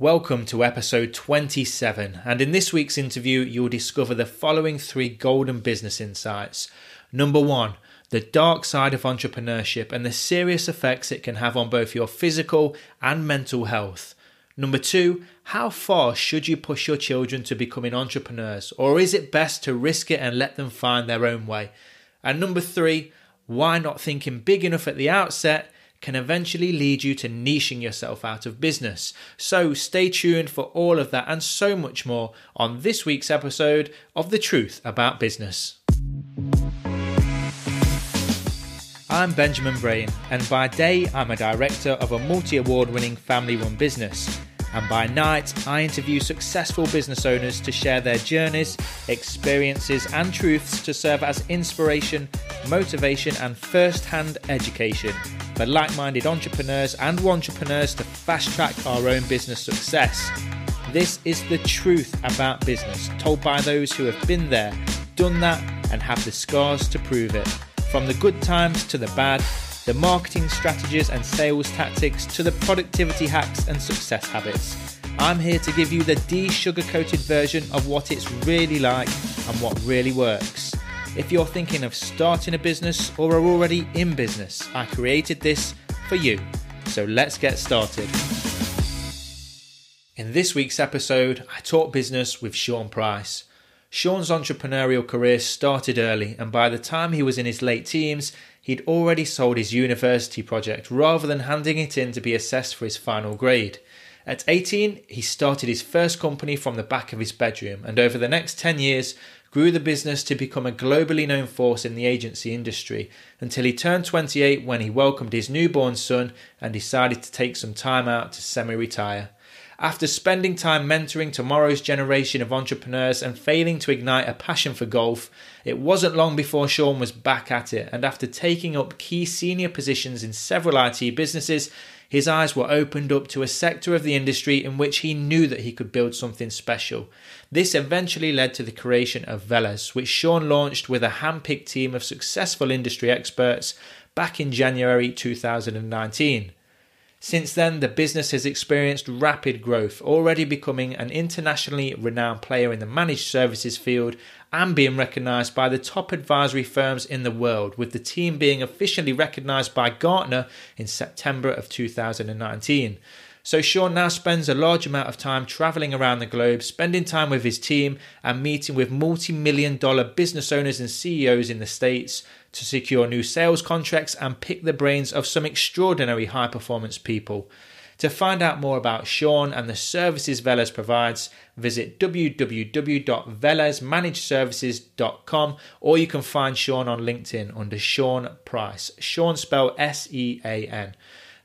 Welcome to episode 27, and in this week's interview, you'll discover the following three golden business insights. Number one, the dark side of entrepreneurship and the serious effects it can have on both your physical and mental health. Number two, how far should you push your children to becoming entrepreneurs, or is it best to risk it and let them find their own way? And number three, why not thinking big enough at the outset can eventually lead you to niching yourself out of business. So stay tuned for all of that and so much more on this week's episode of The Truth About Business. I'm Benjamin Brain, and by day, I'm a director of a multi award winning family run business and by night, I interview successful business owners to share their journeys, experiences, and truths to serve as inspiration, motivation, and first hand education for like minded entrepreneurs and entrepreneurs to fast track our own business success. This is the truth about business, told by those who have been there, done that, and have the scars to prove it. From the good times to the bad, the marketing strategies and sales tactics to the productivity hacks and success habits. I'm here to give you the de sugar coated version of what it's really like and what really works. If you're thinking of starting a business or are already in business, I created this for you. So let's get started. In this week's episode, I talk business with Sean Price. Sean's entrepreneurial career started early, and by the time he was in his late teens, he'd already sold his university project rather than handing it in to be assessed for his final grade. At 18, he started his first company from the back of his bedroom, and over the next 10 years, grew the business to become a globally known force in the agency industry until he turned 28 when he welcomed his newborn son and decided to take some time out to semi retire. After spending time mentoring tomorrow's generation of entrepreneurs and failing to ignite a passion for golf, it wasn't long before Sean was back at it, and after taking up key senior positions in several IT businesses, his eyes were opened up to a sector of the industry in which he knew that he could build something special. This eventually led to the creation of Velez, which Sean launched with a hand-picked team of successful industry experts back in January 2019. Since then, the business has experienced rapid growth, already becoming an internationally renowned player in the managed services field and being recognised by the top advisory firms in the world, with the team being officially recognised by Gartner in September of 2019. So Sean now spends a large amount of time traveling around the globe, spending time with his team and meeting with multi-million dollar business owners and CEOs in the States to secure new sales contracts and pick the brains of some extraordinary high performance people. To find out more about Sean and the services Velez provides, visit www.velezmanagedservices.com or you can find Sean on LinkedIn under Sean Price. Sean spelled S E A N.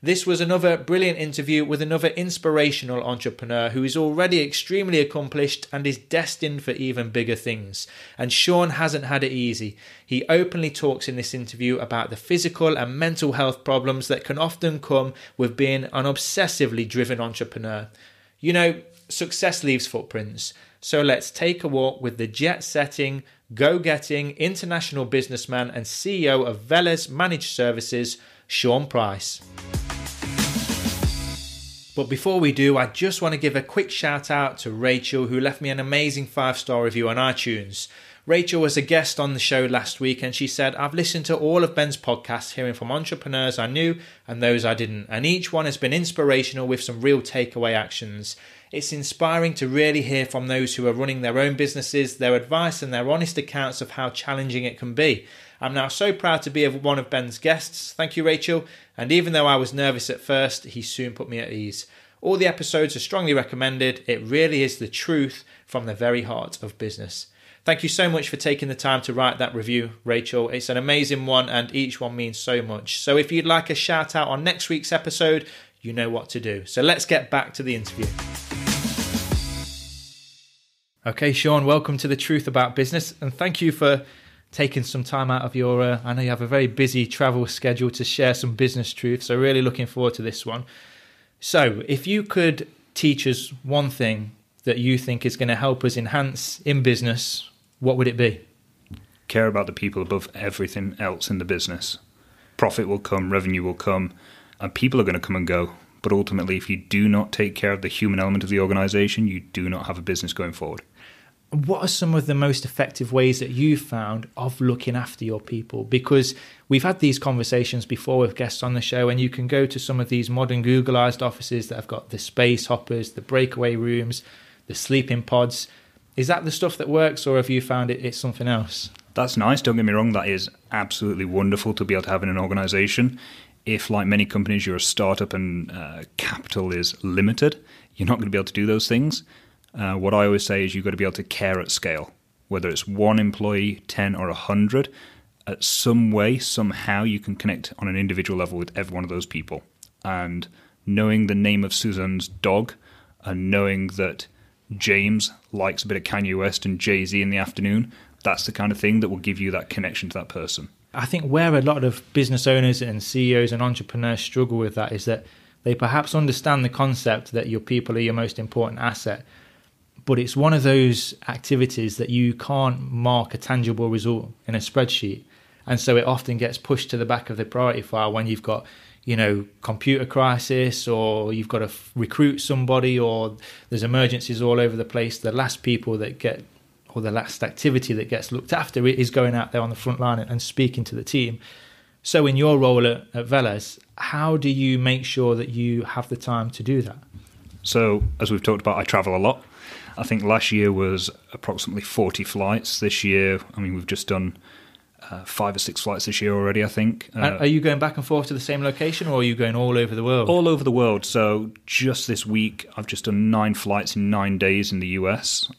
This was another brilliant interview with another inspirational entrepreneur who is already extremely accomplished and is destined for even bigger things. And Sean hasn't had it easy. He openly talks in this interview about the physical and mental health problems that can often come with being an obsessively driven entrepreneur. You know, success leaves footprints. So let's take a walk with the jet setting, go getting international businessman and CEO of Velez Managed Services, Sean Price. But before we do, I just want to give a quick shout out to Rachel, who left me an amazing five star review on iTunes. Rachel was a guest on the show last week and she said, I've listened to all of Ben's podcasts, hearing from entrepreneurs I knew and those I didn't, and each one has been inspirational with some real takeaway actions. It's inspiring to really hear from those who are running their own businesses, their advice, and their honest accounts of how challenging it can be. I'm now so proud to be one of Ben's guests. Thank you, Rachel. And even though I was nervous at first, he soon put me at ease. All the episodes are strongly recommended. It really is the truth from the very heart of business. Thank you so much for taking the time to write that review, Rachel. It's an amazing one, and each one means so much. So, if you'd like a shout out on next week's episode, you know what to do. So, let's get back to the interview. Okay, Sean, welcome to the Truth About Business, and thank you for taking some time out of your. Uh, I know you have a very busy travel schedule to share some business truth, so really looking forward to this one. So, if you could teach us one thing that you think is going to help us enhance in business, what would it be? Care about the people above everything else in the business. Profit will come, revenue will come, and people are going to come and go. But ultimately, if you do not take care of the human element of the organization, you do not have a business going forward. What are some of the most effective ways that you've found of looking after your people? Because we've had these conversations before with guests on the show, and you can go to some of these modern Googleized offices that have got the space hoppers, the breakaway rooms, the sleeping pods. Is that the stuff that works, or have you found it, it's something else? That's nice. Don't get me wrong. That is absolutely wonderful to be able to have in an organization. If, like many companies, you're a startup and uh, capital is limited, you're not going to be able to do those things. Uh, what I always say is you've got to be able to care at scale, whether it's one employee, 10, or 100. At some way, somehow, you can connect on an individual level with every one of those people. And knowing the name of Susan's dog and knowing that James likes a bit of Kanye West and Jay Z in the afternoon, that's the kind of thing that will give you that connection to that person. I think where a lot of business owners and CEOs and entrepreneurs struggle with that is that they perhaps understand the concept that your people are your most important asset, but it's one of those activities that you can't mark a tangible result in a spreadsheet. And so it often gets pushed to the back of the priority file when you've got, you know, computer crisis or you've got to f- recruit somebody or there's emergencies all over the place. The last people that get or the last activity that gets looked after is going out there on the front line and speaking to the team. So, in your role at, at Velez, how do you make sure that you have the time to do that? So, as we've talked about, I travel a lot. I think last year was approximately 40 flights. This year, I mean, we've just done uh, five or six flights this year already, I think. Uh, are you going back and forth to the same location or are you going all over the world? All over the world. So, just this week, I've just done nine flights in nine days in the US.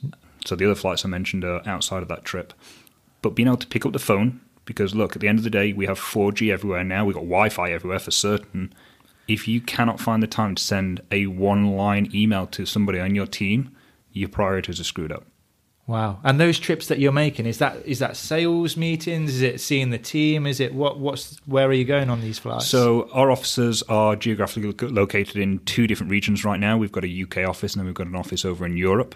So the other flights I mentioned are outside of that trip. But being able to pick up the phone, because look, at the end of the day, we have 4G everywhere now, we've got Wi Fi everywhere for certain. If you cannot find the time to send a one line email to somebody on your team, your priorities are screwed up. Wow. And those trips that you're making, is that is that sales meetings? Is it seeing the team? Is it what what's where are you going on these flights? So our offices are geographically located in two different regions right now. We've got a UK office and then we've got an office over in Europe.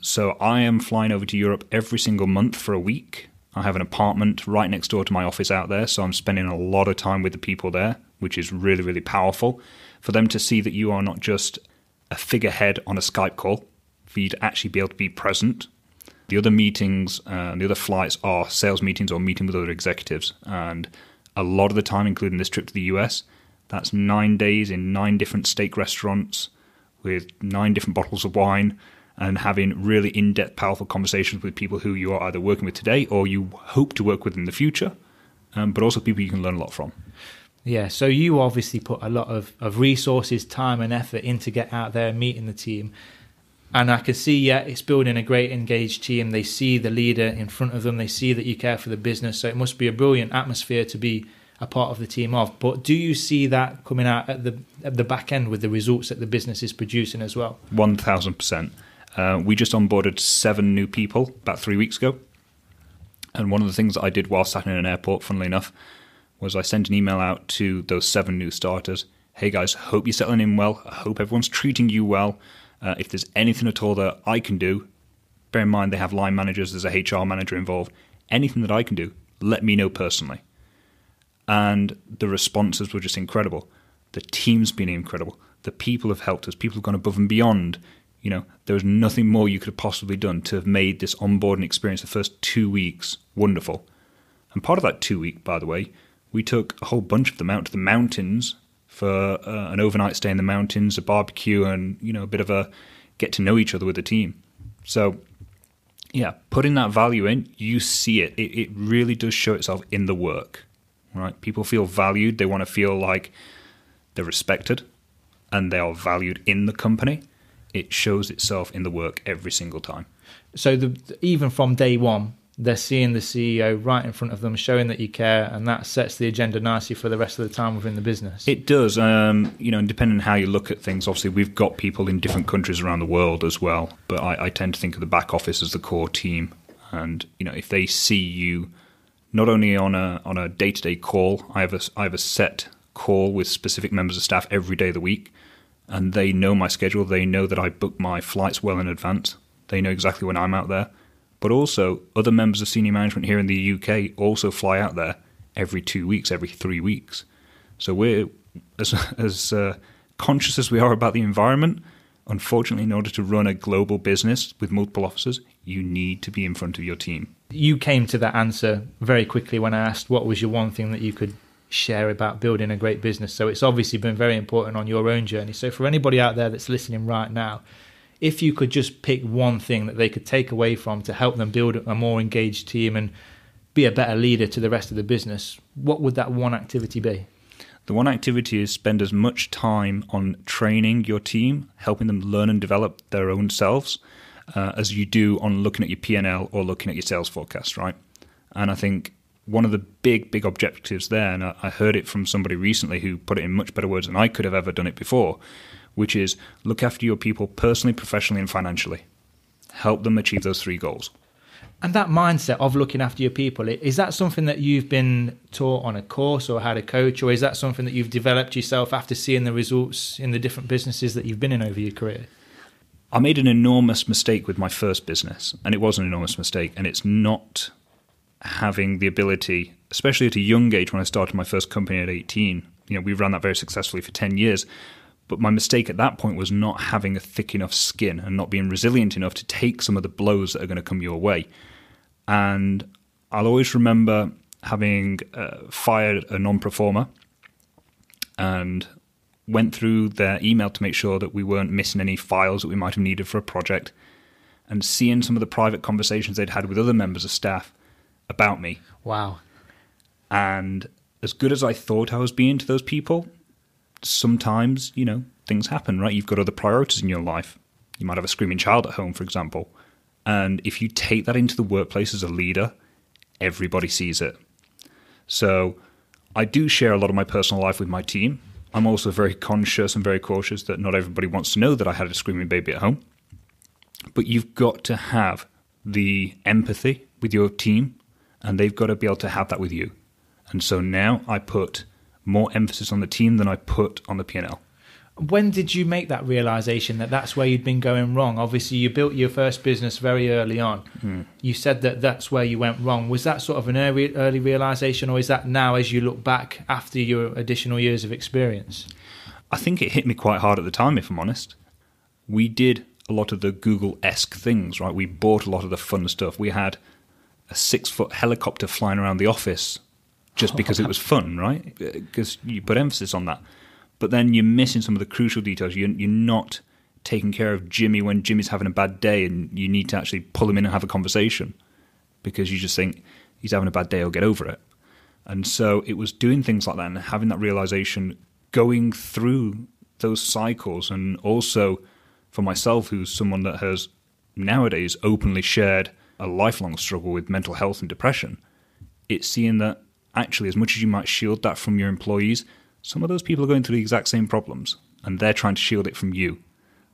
So I am flying over to Europe every single month for a week. I have an apartment right next door to my office out there, so I'm spending a lot of time with the people there, which is really, really powerful. For them to see that you are not just a figurehead on a Skype call, for you to actually be able to be present. The other meetings uh, the other flights are sales meetings or meeting with other executives. And a lot of the time, including this trip to the US, that's nine days in nine different steak restaurants with nine different bottles of wine and having really in depth, powerful conversations with people who you are either working with today or you hope to work with in the future, um, but also people you can learn a lot from. Yeah, so you obviously put a lot of, of resources, time, and effort in to get out there and meeting the team. And I can see, yeah, it's building a great engaged team. They see the leader in front of them, they see that you care for the business. So it must be a brilliant atmosphere to be a part of the team of. But do you see that coming out at the at the back end with the results that the business is producing as well? One thousand percent. Uh, we just onboarded seven new people about three weeks ago. And one of the things that I did while sat in an airport, funnily enough, was I sent an email out to those seven new starters. Hey guys, hope you're settling in well. I hope everyone's treating you well. Uh, if there's anything at all that I can do, bear in mind they have line managers, there's a HR manager involved. Anything that I can do, let me know personally. And the responses were just incredible. The team's been incredible. The people have helped us. People have gone above and beyond you know, there was nothing more you could have possibly done to have made this onboarding experience the first two weeks wonderful. And part of that two week, by the way, we took a whole bunch of them out to the mountains for uh, an overnight stay in the mountains, a barbecue, and you know, a bit of a get to know each other with the team. So, yeah, putting that value in, you see it. It, it really does show itself in the work. Right? People feel valued. They want to feel like they're respected and they are valued in the company it shows itself in the work every single time. So the, even from day one, they're seeing the CEO right in front of them, showing that you care, and that sets the agenda nicely for the rest of the time within the business. It does, um, you know, and depending on how you look at things, obviously we've got people in different countries around the world as well. But I, I tend to think of the back office as the core team, and you know, if they see you not only on a on a day to day call, I have a I have a set call with specific members of staff every day of the week and they know my schedule. They know that I book my flights well in advance. They know exactly when I'm out there. But also, other members of senior management here in the UK also fly out there every two weeks, every three weeks. So we're as as uh, conscious as we are about the environment, unfortunately, in order to run a global business with multiple offices, you need to be in front of your team. You came to that answer very quickly when I asked what was your one thing that you could share about building a great business. So it's obviously been very important on your own journey. So for anybody out there that's listening right now, if you could just pick one thing that they could take away from to help them build a more engaged team and be a better leader to the rest of the business, what would that one activity be? The one activity is spend as much time on training your team, helping them learn and develop their own selves, uh, as you do on looking at your P&L or looking at your sales forecast, right? And I think one of the big, big objectives there, and I heard it from somebody recently who put it in much better words than I could have ever done it before, which is look after your people personally, professionally, and financially. Help them achieve those three goals. And that mindset of looking after your people, is that something that you've been taught on a course or had a coach, or is that something that you've developed yourself after seeing the results in the different businesses that you've been in over your career? I made an enormous mistake with my first business, and it was an enormous mistake, and it's not having the ability, especially at a young age when I started my first company at 18. You know, we ran that very successfully for 10 years. But my mistake at that point was not having a thick enough skin and not being resilient enough to take some of the blows that are going to come your way. And I'll always remember having uh, fired a non performer and went through their email to make sure that we weren't missing any files that we might have needed for a project and seeing some of the private conversations they'd had with other members of staff about me. Wow. And as good as I thought I was being to those people, sometimes, you know, things happen, right? You've got other priorities in your life. You might have a screaming child at home, for example. And if you take that into the workplace as a leader, everybody sees it. So I do share a lot of my personal life with my team. I'm also very conscious and very cautious that not everybody wants to know that I had a screaming baby at home. But you've got to have the empathy with your team, and they've got to be able to have that with you. And so now I put more emphasis on the team than I put on the P&L when did you make that realization that that's where you'd been going wrong? Obviously, you built your first business very early on. Mm. You said that that's where you went wrong. Was that sort of an early, early realization, or is that now as you look back after your additional years of experience? I think it hit me quite hard at the time, if I'm honest. We did a lot of the Google esque things, right? We bought a lot of the fun stuff. We had a six foot helicopter flying around the office just because it was fun, right? Because you put emphasis on that but then you're missing some of the crucial details. You're, you're not taking care of Jimmy when Jimmy's having a bad day and you need to actually pull him in and have a conversation because you just think he's having a bad day, he'll get over it. And so it was doing things like that and having that realization, going through those cycles, and also for myself, who's someone that has nowadays openly shared a lifelong struggle with mental health and depression, it's seeing that actually, as much as you might shield that from your employees, some of those people are going through the exact same problems and they're trying to shield it from you.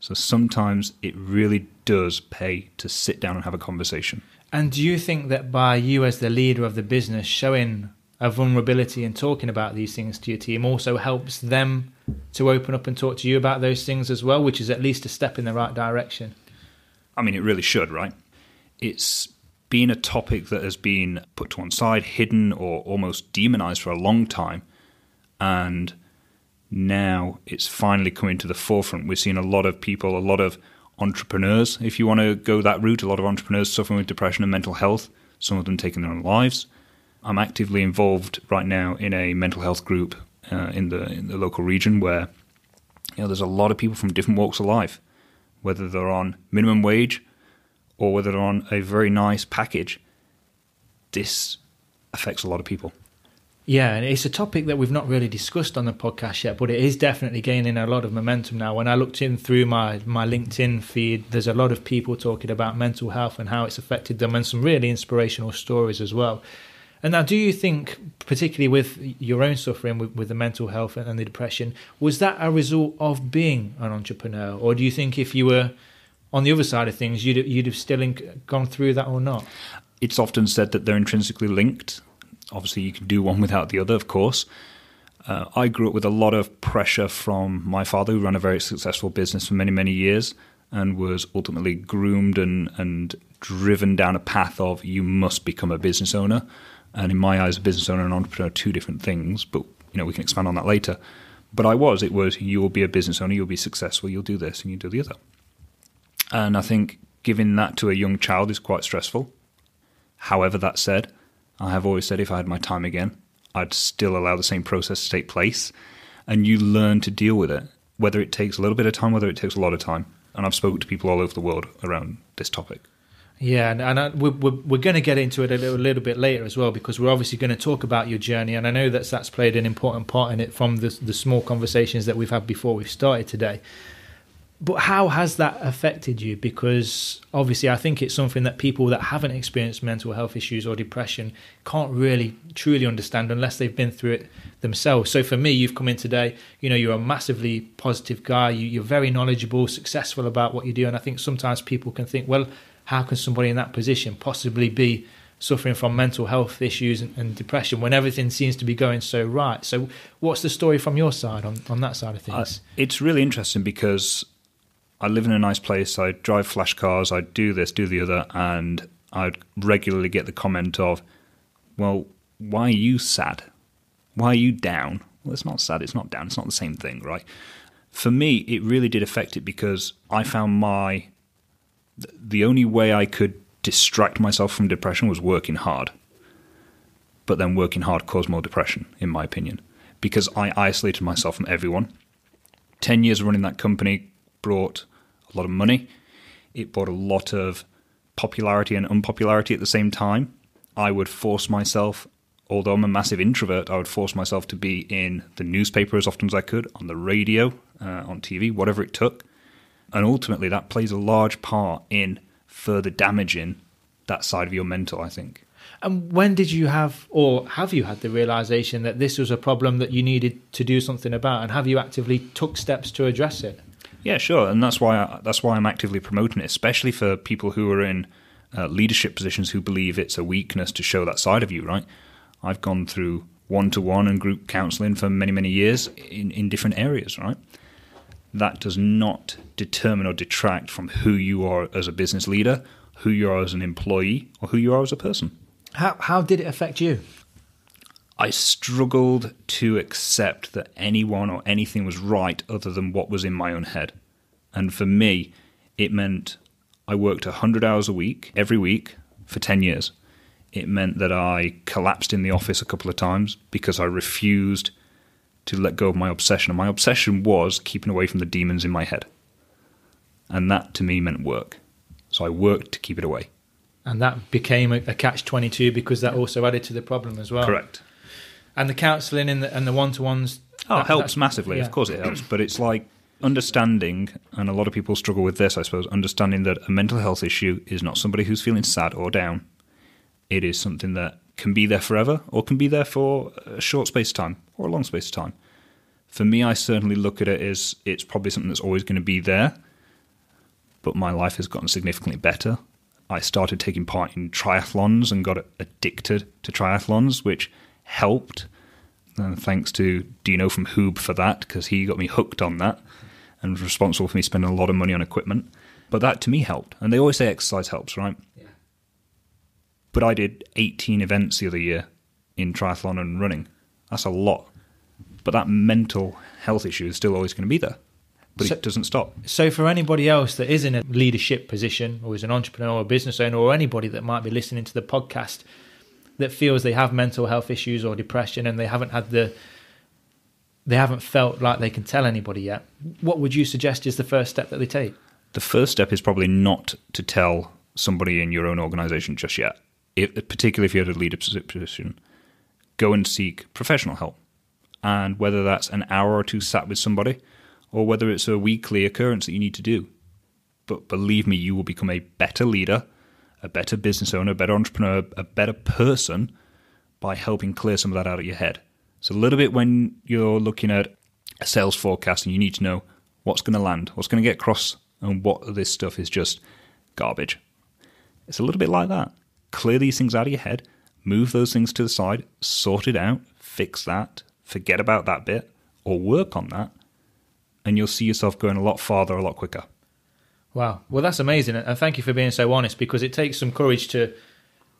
So sometimes it really does pay to sit down and have a conversation. And do you think that by you as the leader of the business showing a vulnerability and talking about these things to your team also helps them to open up and talk to you about those things as well, which is at least a step in the right direction? I mean, it really should, right? It's been a topic that has been put to one side, hidden, or almost demonized for a long time and now it's finally coming to the forefront. We're seeing a lot of people, a lot of entrepreneurs, if you want to go that route, a lot of entrepreneurs suffering with depression and mental health, some of them taking their own lives. I'm actively involved right now in a mental health group uh, in the in the local region where you know there's a lot of people from different walks of life, whether they're on minimum wage or whether they're on a very nice package. This affects a lot of people. Yeah, and it's a topic that we've not really discussed on the podcast yet, but it is definitely gaining a lot of momentum now. When I looked in through my, my LinkedIn feed, there's a lot of people talking about mental health and how it's affected them, and some really inspirational stories as well. And now, do you think, particularly with your own suffering with, with the mental health and the depression, was that a result of being an entrepreneur, or do you think if you were on the other side of things, you'd you'd have still gone through that or not? It's often said that they're intrinsically linked obviously you can do one without the other, of course. Uh, I grew up with a lot of pressure from my father, who ran a very successful business for many, many years, and was ultimately groomed and, and driven down a path of you must become a business owner. And in my eyes, a business owner and entrepreneur are two different things, but you know we can expand on that later. But I was. It was you will be a business owner, you'll be successful, you'll do this and you do the other. And I think giving that to a young child is quite stressful. However, that said, I have always said if I had my time again, I'd still allow the same process to take place. And you learn to deal with it, whether it takes a little bit of time, whether it takes a lot of time. And I've spoken to people all over the world around this topic. Yeah, and, and I, we're, we're, going to get into it a little, little bit later as well because we're obviously going to talk about your journey, and I know that that's played an important part in it from the, the small conversations that we've had before we've started today. But how has that affected you? Because obviously, I think it's something that people that haven't experienced mental health issues or depression can't really truly understand unless they've been through it themselves. So for me, you've come in today. You know, you're a massively positive guy. You, you're very knowledgeable, successful about what you do, and I think sometimes people can think, well, how can somebody in that position possibly be suffering from mental health issues and, and, depression when everything seems to be going so right? So, what's the story from your side on, on that side of things? Uh, it's really interesting because I live in a nice place, I drive flash cars, I do this, do the other, and I'd regularly get the comment of, well, why are you sad? Why are you down? Well, it's not sad, it's not down, it's not the same thing, right? For me, it really did affect it because I found my the only way I could distract myself from depression was working hard. But then working hard caused more depression, in my opinion, because I isolated myself from everyone. 10 years running that company brought a lot of money, it brought a lot of popularity and unpopularity at the same time. I would force myself, although I'm a massive introvert, I would force myself to be in the newspaper as often as I could, on the radio, uh, on TV, whatever it took and ultimately, that plays a large part in further damaging that side of your mental, I think. And when did you have, or have you had the realization that this was a problem that you needed to do something about, and have you actively took steps to address it? Yeah, sure, and that's why I, that's why I'm actively promoting it, especially for people who are in uh, leadership positions who believe it's a weakness to show that side of you. Right? I've gone through one to one and group counselling for many many years in in different areas. Right? that does not determine or detract from who you are as a business leader, who you are as an employee, or who you are as a person. How, how did it affect you? I struggled to accept that anyone or anything was right other than what was in my own head. And for me, it meant I worked 100 hours a week, every week, for 10 years. It meant that I collapsed in the office a couple of times because I refused to let go of my obsession. And my obsession was keeping away from the demons in my head. And that to me meant work. So I worked to keep it away. And that became a, a catch 22 because that also added to the problem as well. Correct. And the counselling and the, and the one-to-ones. Oh, that, helps massively. Yeah. Of course it helps. But it's like understanding, and a lot of people struggle with this, I suppose, understanding that a mental health issue is not somebody who's feeling sad or down. It is something that can be there forever or can be there for a short space of time or a long space of time. For me, I certainly look at it as it's probably something that's always going to be there, but my life has gotten significantly better. I started taking part in triathlons and got addicted to triathlons, which helped. And thanks to Dino from Hoob for that, because he got me hooked on that and was responsible for me spending a lot of money on equipment. But that to me helped. And they always say exercise helps, right? Yeah. But I did 18 events the other year in triathlon and running. That's a lot. But that mental health issue is still always going to be there. But so, it doesn't stop. So, for anybody else that is in a leadership position, or is an entrepreneur or business owner, or anybody that might be listening to the podcast that feels they have mental health issues or depression and they haven't had the they haven't felt like they can tell anybody yet, what would you suggest is the first step that they take? The first step is probably not to tell somebody in your own organization just yet if, particularly if you're at a leadership position, go and seek professional help. And whether that's an hour or two sat with somebody, or whether it's a weekly occurrence that you need to do. But believe me, you will become a better leader, a better business owner, a better entrepreneur, a better person by helping clear some of that out of your head. So, a little bit when you're looking at a sales forecast and you need to know what's going to land, what's going to get across, and what this stuff is just garbage. It's a little bit like that clear these things out of your head, move those things to the side, sort it out, fix that, forget about that bit, or work on that, and you'll see yourself going a lot farther a lot quicker. Wow. Well, that's amazing. And thank you for being so honest because it takes some courage to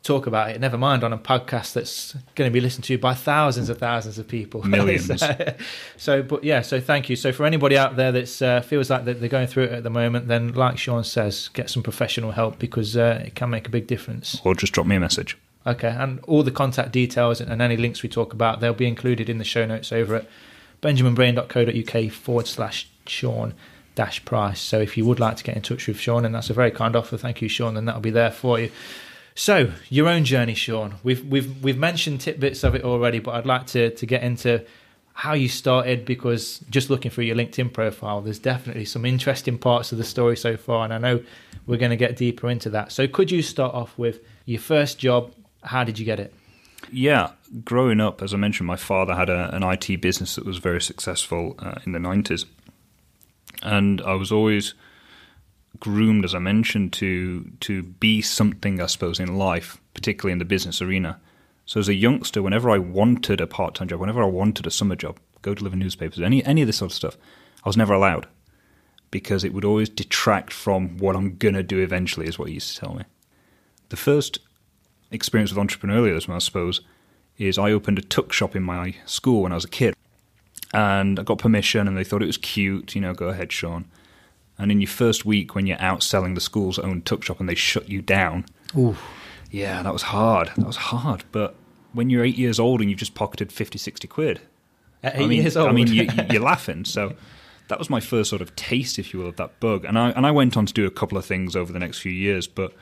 talk about it. Never mind on a podcast that's going to be listened to by thousands of thousands of people. Millions. so, so, but yeah, so thank you. So for anybody out there that uh, feels like they're going through it at the moment, then like Sean says, get some professional help because uh, it can make a big difference. Or just drop me a message. Okay, and all the contact details and any links we talk about, they'll be included in the show notes over at benjaminbrain.co.uk forward slash Sean dash price. So if you would like to get in touch with Sean, and that's a very kind offer, thank you, Sean, then that'll be there for you. So your own journey, Sean. We've we've we've mentioned tidbits of it already, but I'd like to to get into how you started because just looking through your LinkedIn profile, there's definitely some interesting parts of the story so far, and I know we're going to get deeper into that. So could you start off with your first job? How did you get it? Yeah, growing up, as I mentioned, my father had a, an IT business that was very successful uh, in the 90s. And I was always groomed, as I mentioned, to to be something, I suppose, in life, particularly in the business arena. So as a youngster, whenever I wanted a part time job, whenever I wanted a summer job, go deliver newspapers, any any of this sort of stuff, I was never allowed because it would always detract from what I'm gonna do eventually, is what he used to tell me. The first experience with entrepreneurialism, I suppose, is I opened a tuck shop in my school when I was a kid. And I got permission and they thought it was cute, you know, go ahead, Sean. And in your first week, when you're out selling the school's own tuck shop and they shut you down, Ooh. yeah, that was hard. That was hard. But when you're eight years old and you've just pocketed 50, 60 quid, At eight I mean, years old. I mean, you, you're laughing. So that was my first sort of taste, if you will, of that bug. And I and I went on to do a couple of things over the next few years. But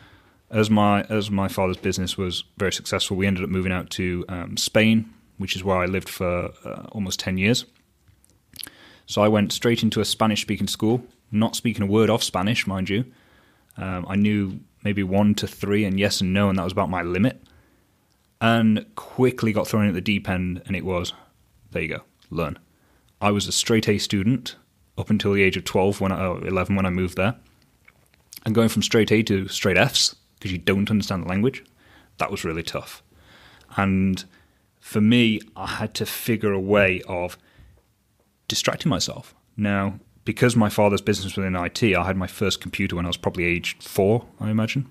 as my as my father's business was very successful, we ended up moving out to um, Spain, which is where I lived for uh, almost ten years. So I went straight into a Spanish-speaking school, not speaking a word of Spanish, mind you. Um, I knew maybe one to three, and yes and no, and that was about my limit. And quickly got thrown at the deep end, and it was, there you go, learn. I was a straight A student up until the age of 12, when I, oh, 11 when I moved there. And going from straight A to straight Fs, because you don't understand the language, that was really tough. And for me, I had to figure a way of distracting myself. Now, because my father's business was in IT, I had my first computer when I was probably age four, I imagine.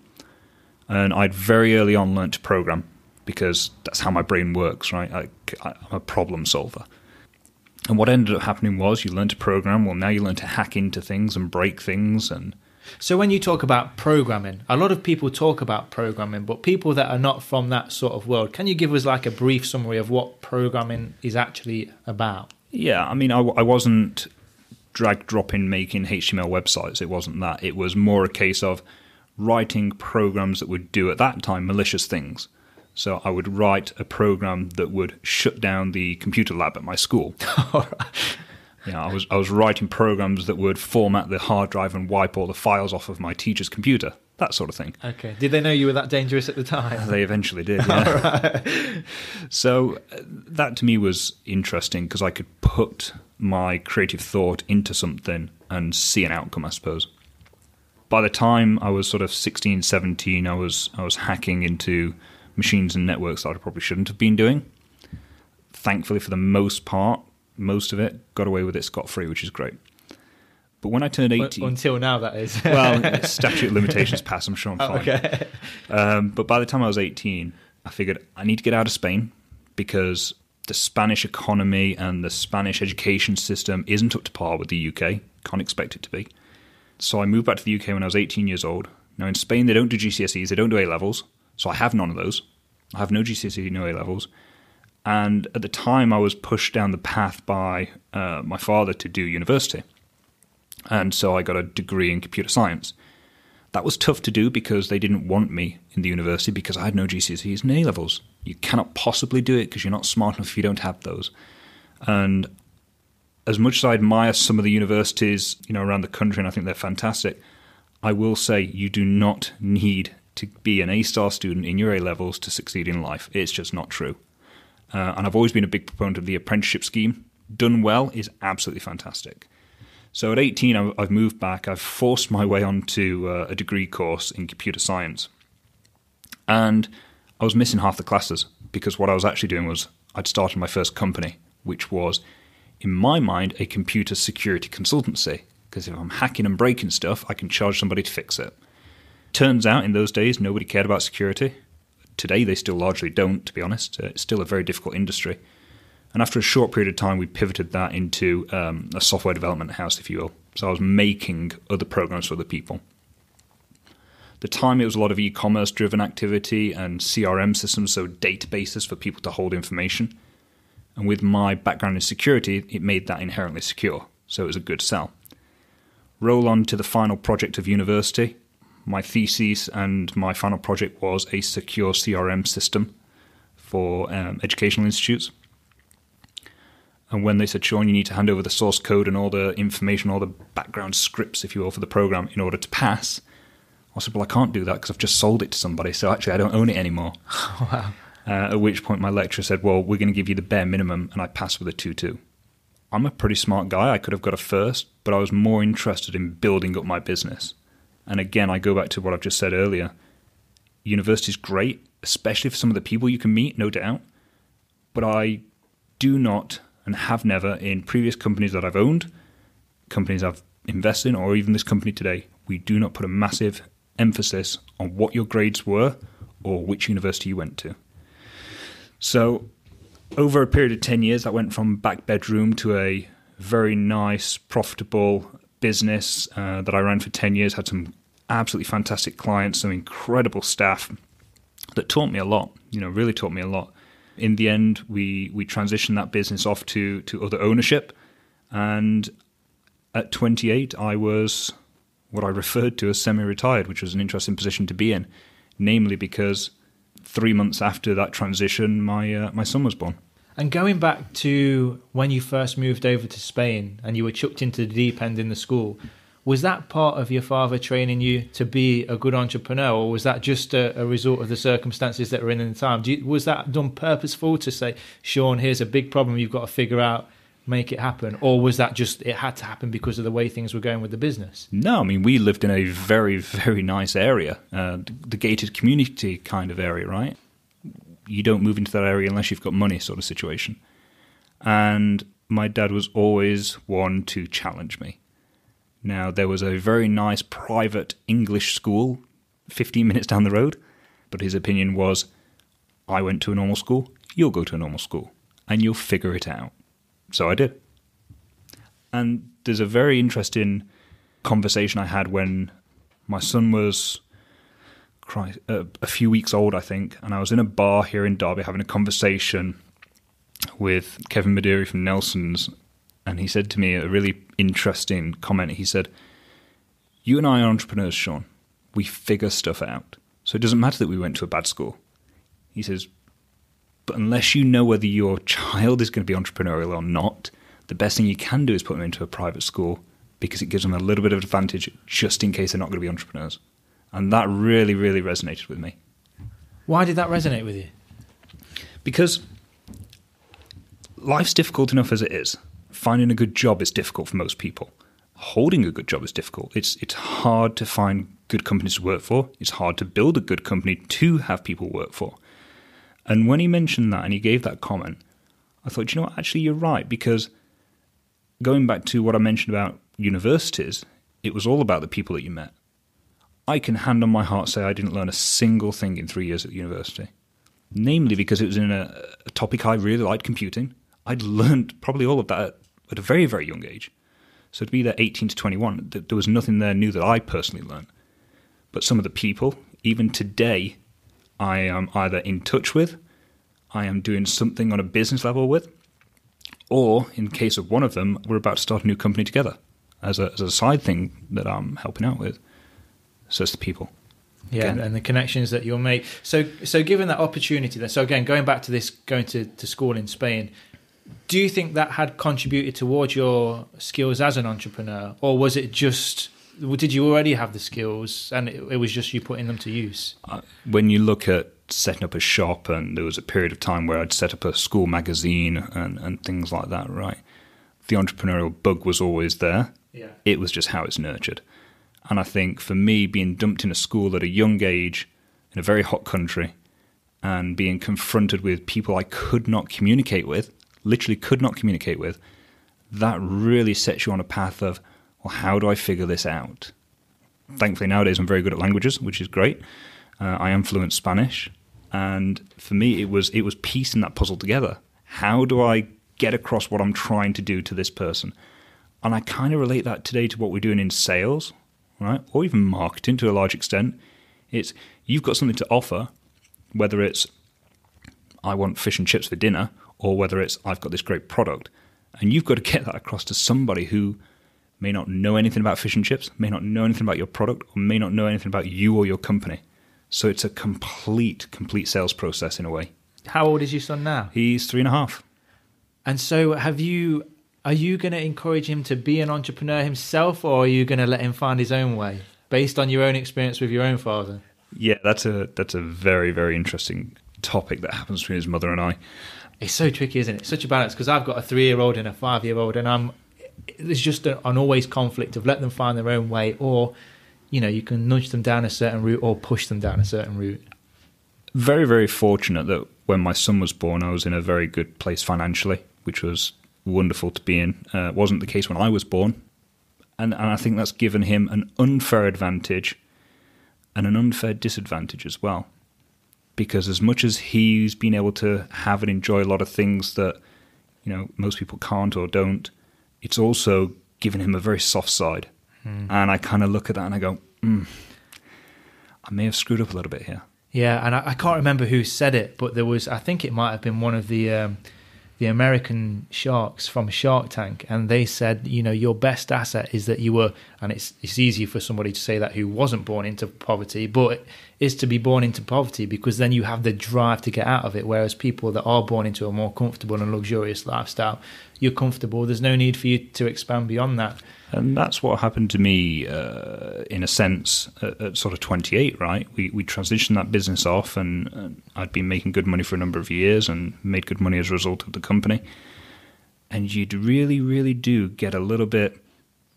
And I'd very early on learned to program because that's how my brain works, right? I, am a problem solver. And what ended up happening was you learn to program. Well, now you learn to hack into things and break things. And So when you talk about programming, a lot of people talk about programming, but people that are not from that sort of world, can you give us like a brief summary of what programming is actually about? Yeah, I mean, I, I wasn't drag dropping making HTML websites. It wasn't that. It was more a case of writing programs that would do at that time malicious things. So I would write a program that would shut down the computer lab at my school. Yeah, I was I was writing programs that would format the hard drive and wipe all the files off of my teacher's computer. That sort of thing. Okay. Did they know you were that dangerous at the time? They eventually did. Yeah. so uh, that to me was interesting because I could put my creative thought into something and see an outcome, I suppose. By the time I was sort of 16, 17, I was I was hacking into machines and networks that I probably shouldn't have been doing. Thankfully, for the most part, most of it got away with it scot free, which is great. But when I turned 18, Until now, that is. well, statute of limitations passed, I'm sure I'm fine. Oh, okay. Um, but by the time I was 18, I figured I need to get out of Spain because the Spanish economy and the Spanish education system isn't up to par with the UK. Can't expect it to be. So I moved back to the UK when I was 18 years old. Now in Spain, they don't do GCSEs, they don't do A levels. So I have none of those. I have no GCSE, no A levels. And at the time, I was pushed down the path by uh, my father to do university. And so I got a degree in computer science. That was tough to do because they didn't want me in the university because I had no GCSEs and A levels. You cannot possibly do it because you're not smart enough if you don't have those. And as much as I admire some of the universities, you know, around the country, and I think they're fantastic, I will say you do not need to be an A star student in your A levels to succeed in life. It's just not true. Uh, and I've always been a big proponent of the apprenticeship scheme. Done well is absolutely fantastic. So at 18, I- I've moved back. I've forced my way onto uh, a degree course in computer science. And I was missing half the classes because what I was actually doing was I'd started my first company, which was, in my mind, a computer security consultancy. Because if I'm hacking and breaking stuff, I can charge somebody to fix it. Turns out in those days, nobody cared about security. Today, they still largely don't, to be honest. Uh, it's still a very difficult industry. And after a short period of time, we pivoted that into um, a software development house, if you will. So I was making other programs for other people. The time it was a lot of e-commerce driven activity and CRM systems, so databases for people to hold information. And with my background in security, it made that inherently secure. So it was a good sell. Roll on to the final project of university. My thesis and my final project was a secure CRM system for um, educational institutes. And when they said, Sean, you need to hand over the source code and all the information, all the background scripts, if you will, for the program in order to pass, I said, well, I can't do that because I've just sold it to somebody. So actually, I don't own it anymore. wow. Uh, at which point, my lecturer said, well, we're going to give you the bare minimum. And I passed with a 2 2. I'm a pretty smart guy. I could have got a first, but I was more interested in building up my business. And again, I go back to what I've just said earlier. University is great, especially for some of the people you can meet, no doubt. But I do not and have never in previous companies that I've owned, companies I've invested in, or even this company today, we do not put a massive emphasis on what your grades were or which university you went to. So, over a period of 10 years, I went from back bedroom to a very nice, profitable business uh, that I ran for 10 years, had some absolutely fantastic clients, some incredible staff that taught me a lot, you know, really taught me a lot. In the end, we, we transitioned that business off to, to other ownership. And at 28, I was what I referred to as semi retired, which was an interesting position to be in, namely because three months after that transition, my, uh, my son was born. And going back to when you first moved over to Spain and you were chucked into the deep end in the school, was that part of your father training you to be a good entrepreneur, or was that just a, a result of the circumstances that were in at the time? You, was that done purposeful to say, Sean, here's a big problem you've got to figure out, make it happen, or was that just it had to happen because of the way things were going with the business? No, I mean we lived in a very very nice area, uh, the gated community kind of area, right? You don't move into that area unless you've got money, sort of situation. And my dad was always one to challenge me now, there was a very nice private English school 15 minutes down the road, but his opinion was I went to a normal school, you'll go to a normal school, and you'll figure it out. So I did. And there's a very interesting conversation I had when my son was uh, a few weeks old, I think, and I was in a bar here in Derby having a conversation with Kevin Maderi from Nelson's, and he said to me a really interesting comment. He said, You and I are entrepreneurs, Sean. We figure stuff out. So it doesn't matter that we went to a bad school. He says, But unless you know whether your child is going to be entrepreneurial or not, the best thing you can do is put them into a private school because it gives them a little bit of advantage just in case they're not going to be entrepreneurs. And that really, really resonated with me. Why did that resonate with you? Because life's difficult enough as it is finding a good job is difficult for most people. Holding a good job is difficult. It's it's hard to find good companies to work for. It's hard to build a good company to have people work for. And when he mentioned that and he gave that comment, I thought, you know what, actually you're right, because going back to what I mentioned about universities, it was all about the people that you met. I can hand on my heart say I didn't learn a single thing in three years at university. Namely because it was in a, a topic I really liked computing. I'd learned probably all of that at a very, very young age. So to be there 18 to 21, there was nothing there new that I personally learned. But some of the people, even today, I am either in touch with, I am doing something on a business level with, or in case of one of them, we're about to start a new company together as a, as a side thing that I'm helping out with. So it's the people. Yeah, again. and the connections that you'll make. So, so given that opportunity, then, so again, going back to this, going to, to school in Spain, do you think that had contributed towards your skills as an entrepreneur, or was it just? Did you already have the skills, and it, it was just you putting them to use? Uh, when you look at setting up a shop, and there was a period of time where I'd set up a school magazine and, and things like that, right? The entrepreneurial bug was always there. Yeah. It was just how it's nurtured. And I think for me, being dumped in a school at a young age in a very hot country and being confronted with people I could not communicate with, literally could not communicate with, that really sets you on a path of, well, how do I figure this out? Thankfully, nowadays I'm very good at languages, which is great. Uh, I am fluent Spanish, And for me, it was it was piecing that puzzle together. How do I get across what I'm trying to do to this person? And I kind of relate that today to what we're doing in sales, right? Or even marketing to a large extent. It's you've got something to offer, whether it's I want fish and chips for dinner, or whether it's I've got this great product. And you've got to get that across to somebody who may not know anything about fish and chips, may not know anything about your product, or may not know anything about you or your company. So it's a complete, complete sales process in a way. How old is your son now? He's three and a half. And so, have you? Are you going to encourage him to be an entrepreneur himself, or are you going to let him find his own way based on your own experience with your own father? Yeah, that's a that's a very very interesting topic that happens between his mother and I. It's so tricky, isn't it? Such a balance because I've got a three-year-old and a five-year-old, and I'm there's just a, an always conflict of let them find their own way, or you know, you can nudge them down a certain route or push them down a certain route. Very very fortunate that when my son was born, I was in a very good place financially, which was wonderful to be in. Uh, wasn't the case when I was born, and and I think that's given him an unfair advantage and an unfair disadvantage as well. Because as much as he's been able to have and enjoy a lot of things that you know most people can't or don't, it's also given him a very soft side. Mm. And I kind of look at that and I go, mm, I may have screwed up a little bit here. Yeah, and I, I, can't remember who said it, but there was, I think it might have been one of the um, the American sharks from Shark Tank, and they said, you know, your best asset is that you were, and it's it's easy for somebody to say that who wasn't born into poverty, but is to be born into poverty because then you have the drive to get out of it. Whereas people that are born into a more comfortable and luxurious lifestyle, you're comfortable. There's no need for you to expand beyond that. And that's what happened to me, uh, in a sense, at, at, sort of 28, right? We, we transitioned that business off, and, and, I'd been making good money for a number of years and made good money as a result of the company. And you'd really, really do get a little bit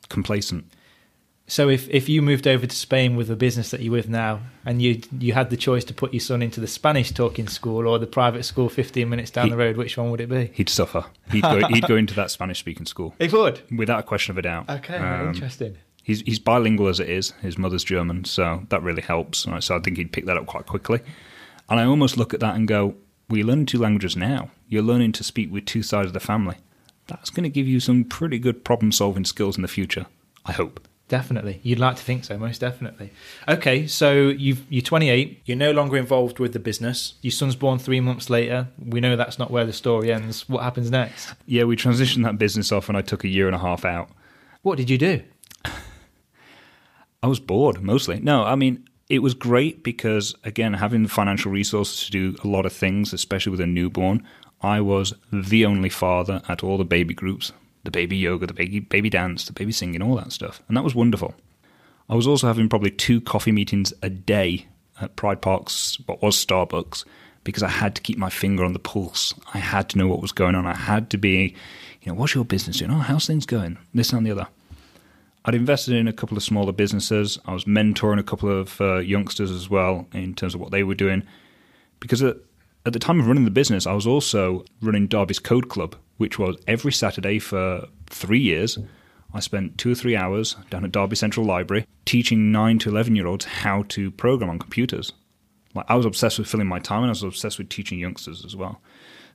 complacent. So if, if you moved over to Spain with the business that you're with now, and you you had the choice to put your son into the Spanish talking school or the private school 15 minutes down he, the road, which one would it be? He'd suffer. He'd go, he'd go into that Spanish speaking school. He would, without a question of a doubt. Okay, um, interesting. He's he's bilingual as it is. His mother's German, so that really helps. Right? So I think he'd pick that up quite quickly. And I almost look at that and go, "We learn two languages now. You're learning to speak with two sides of the family. That's going to give you some pretty good problem solving skills in the future. I hope." Definitely. You'd like to think so, most definitely. Okay, so you you're 28. You're no longer involved with the business. Your son's born three months later. We know that's not where the story ends. What happens next? Yeah, we transitioned that business off and I took a year and a half out. What did you do? I was bored, mostly. No, I mean, it was great because, again, having the financial resources to do a lot of things, especially with a newborn, I was the only father at all the baby groups the baby yoga, the baby baby dance, the baby singing, all that stuff, and that was wonderful. I was also having probably two coffee meetings a day at Pride Park's what was Starbucks because I had to keep my finger on the pulse. I had to know what was going on. I had to be, you know, what's your business doing? Oh, how's things going? This and the other. I'd invested in a couple of smaller businesses. I was mentoring a couple of uh, youngsters as well in terms of what they were doing. Because at, at the time of running the business, I was also running Derby's Code Club, which was every Saturday for three years. I spent two or three hours down at Derby Central Library teaching nine to 11 year olds how to program on computers. Like, I was obsessed with filling my time and I was obsessed with teaching youngsters as well.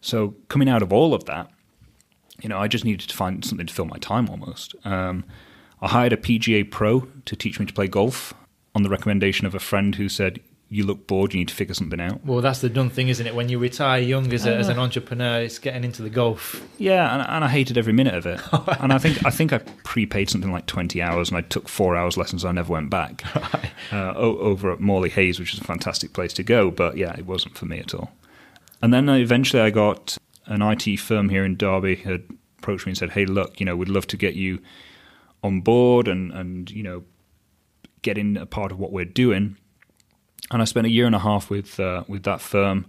So, coming out of all of that, you know, I just needed to find something to fill my time almost. Um, I hired a PGA pro to teach me to play golf on the recommendation of a friend who said, you look bored, you need to figure something out. Well, that's the done thing, isn't it? When you retire young as, a, as an entrepreneur, it's getting into the golf. Yeah, and, and I hated every minute of it. and I think I think I prepaid something like twenty hours, and I took four hours lessons. I never went back. Right. Uh, over at Morley Hayes, which is a fantastic place to go, but yeah, it wasn't for me at all. And then eventually, I got an IT firm here in Derby had approached me and said, "Hey, look, you know, we'd love to get you on board and and you know." Get in a part of what we're doing, and I spent a year and a half with uh, with that firm,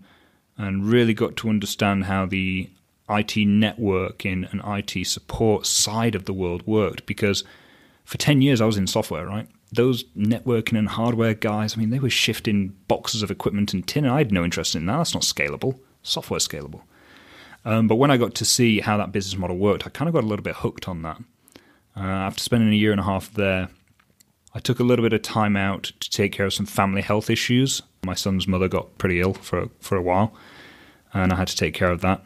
and really got to understand how the IT networking and IT support side of the world worked. Because for ten years I was in software, right? Those networking and hardware guys, I mean, they were shifting boxes of equipment and tin, and I had no interest in that. That's not scalable. Software scalable. Um, but when I got to see how that business model worked, I kind of got a little bit hooked on that. Uh, after spending a year and a half there, I took a little bit of time out to take care of some family health issues My son's mother got pretty ill for for a while, and I had to take care of that.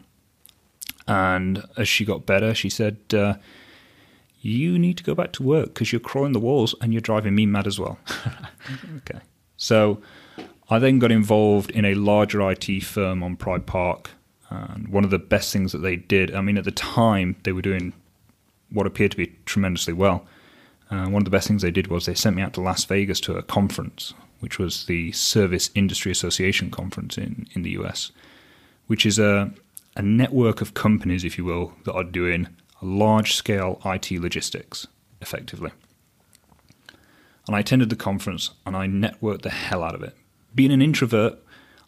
And as she got better, she said, uh, "You need to go back to work because you're crawling the walls and you're driving me mad as well." okay, so I then got involved in a larger IT firm on Pride Park. And one of the best things that they did, I mean, at the time, they were doing what appeared to be tremendously well. Uh, one of the best things they did was they sent me out to Las Vegas to a conference, which was the Service Industry Association conference in, in the US, which is a, a network of companies, if you will, that are doing large scale IT logistics effectively. And I attended the conference and I networked the hell out of it. Being an introvert,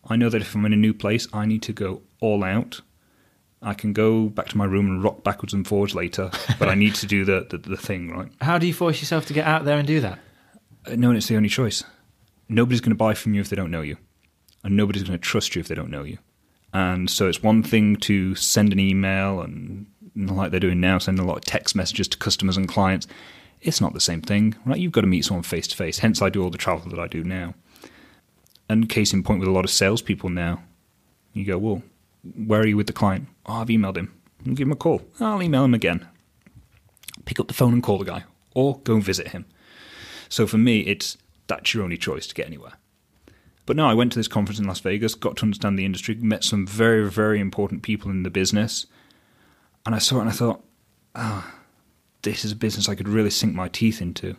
I know that if I'm in a new place, I need to go all out I can go back to my room and rock backwards and forwards later, but I need to do the, the, the thing, right? How do you force yourself to get out there and do that? Uh, no, it's the only choice. Nobody's going to buy from you if they don't know you, and nobody's going to trust you if they don't know you. And so it's one thing to send an email and, like they're doing now, send a lot of text messages to customers and clients. It's not the same thing, right? You've got to meet someone face to face. Hence, I do all the travel that I do now. And case in point with a lot of salespeople now, you go, well, where are you with the client? Oh, I've emailed him. I'll give him a call. I'll email him again. Pick up the phone and call the guy, or go visit him. So for me, it's that's your only choice to get anywhere. But no, I went to this conference in Las Vegas, got to understand the industry, met some very, very important people in the business, and I saw it and I thought, ah, oh, this is a business I could really sink my teeth into.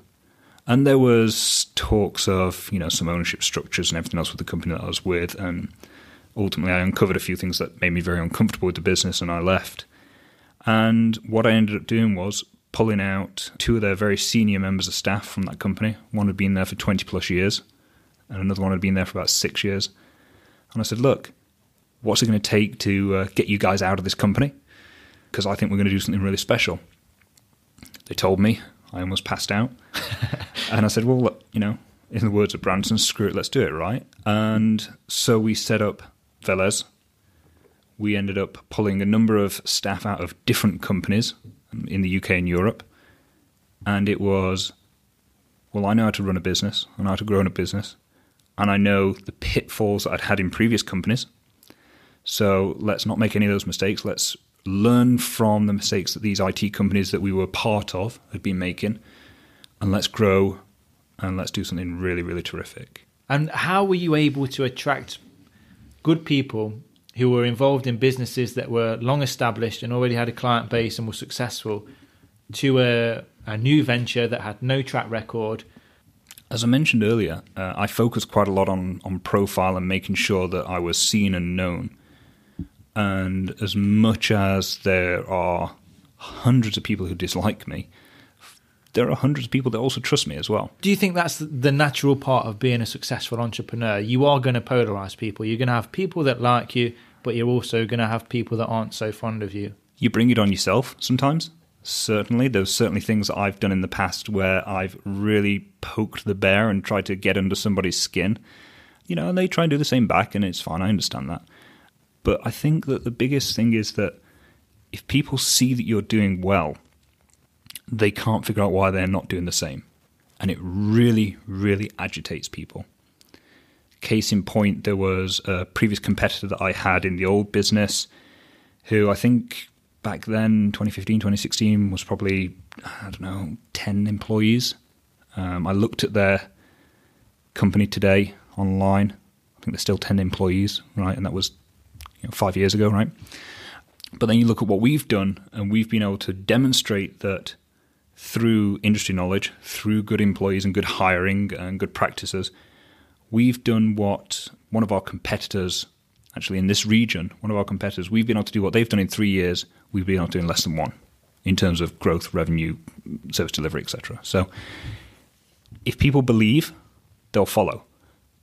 And there was talks of, you know, some ownership structures and everything else with the company that I was with, and ultimately I uncovered a few things that made me very uncomfortable with the business and I left. And what I ended up doing was pulling out two of their very senior members of staff from that company. One had been there for 20 plus years, and another one had been there for about six years. And I said, Look, what's it going to take to uh, get you guys out of this company? Because I think we're going to do something really special. They told me, I almost passed out. and I said, Well, look, you know, in the words of Branson, screw it, let's do it, right? And so we set up Velez, we ended up pulling a number of staff out of different companies um, in the UK and Europe. And it was, well, I know how to run a business, know how to grow in a business, and I know the pitfalls that I'd had in previous companies. So let's not make any of those mistakes. Let's learn from the mistakes that these IT companies that we were part of had been making, and let's grow and let's do something really, really terrific. And how were you able to attract good people who were involved in businesses that were long established and already had a client base and were successful to a, a new venture that had no track record. As I mentioned earlier, uh, I focused quite a lot on, on profile and making sure that I was seen and known. And as much as there are hundreds of people who dislike me, there are hundreds of people that also trust me as well. Do you think that's the natural part of being a successful entrepreneur? You are going to polarize people. You're going to have people that like you, but you're also going to have people that aren't so fond of you. You bring it on yourself sometimes. Certainly, there's certainly things that I've done in the past where I've really poked the bear and tried to get under somebody's skin. You know, and they try and do the same back, and it's fine. I understand that. But I think that the biggest thing is that if people see that you're doing well, they can't figure out why they're not doing the same. And it really, really agitates people. Case in point, there was a previous competitor that I had in the old business who I think back then, 2015, 2016, was probably, I don't know, 10 employees. Um, I looked at their company today online. I think there's still 10 employees, right? And that was you know, five years ago, right? But then you look at what we've done, and we've been able to demonstrate that through industry knowledge, through good employees and good hiring and good practices, we've done what one of our competitors, actually in this region, one of our competitors, we've been able to do what they've done in three years, we've been able to do in less than one in terms of growth, revenue, service delivery, etc. So if people believe, they'll follow.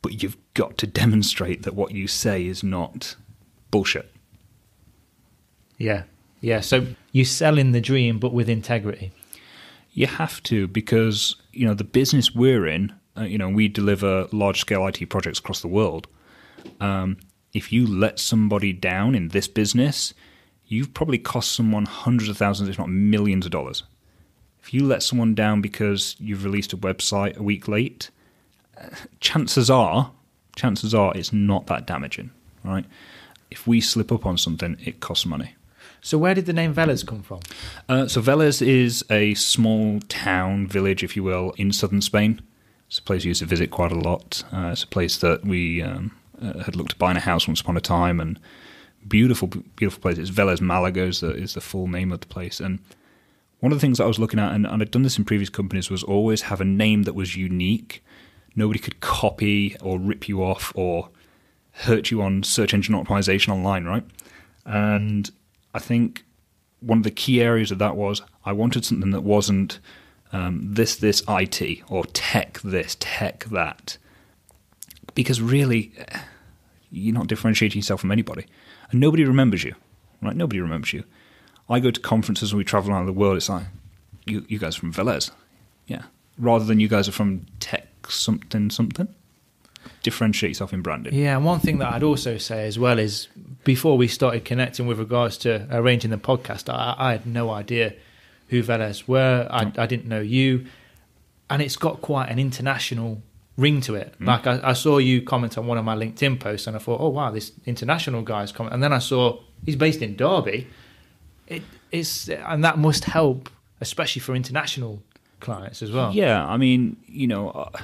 But you've got to demonstrate that what you say is not bullshit. Yeah. Yeah. So you sell in the dream, but with integrity. You have to because you know the business we're in. Uh, you know, we deliver large scale IT projects across the world. Um, if you let somebody down in this business, you've probably cost someone hundreds of thousands, if not millions of dollars. If you let someone down because you've released a website a week late, uh, chances are, chances are it's not that damaging, right? If we slip up on something, it costs money. So where did the name Velez come from? Uh, so Velez is a small town, village, if you will, in southern Spain. It's a place we used to visit quite a lot. Uh, it's a place that we um, uh, had looked to buy in a house once upon a time, and beautiful, beautiful place. It's Velez Malaga is the, is the full name of the place. And one of the things that I was looking at, and, and I'd done this in previous companies, was always have a name that was unique. Nobody could copy or rip you off or hurt you on search engine optimization online, right? And I think one of the key areas of that was I wanted something that wasn't um, this, this IT or tech this, tech that. Because really, you're not differentiating yourself from anybody. And nobody remembers you, right? Nobody remembers you. I go to conferences and we travel around the world. It's like, you, you guys are from Velez. Yeah. Rather than you guys are from tech something something. Differentiate yourself in branding. Yeah, and one thing that I'd also say as well is before we started connecting with regards to arranging the podcast, I, I had no idea who Velez were. I, I, didn't know you, and it's got quite an international ring to it. Mm. Like I, I, saw you comment on one of my LinkedIn posts, and I thought, oh wow, this international guy's comment. And then I saw he's based in Derby. It's and that must help, especially for international clients as well. Yeah, I mean, you know. Uh,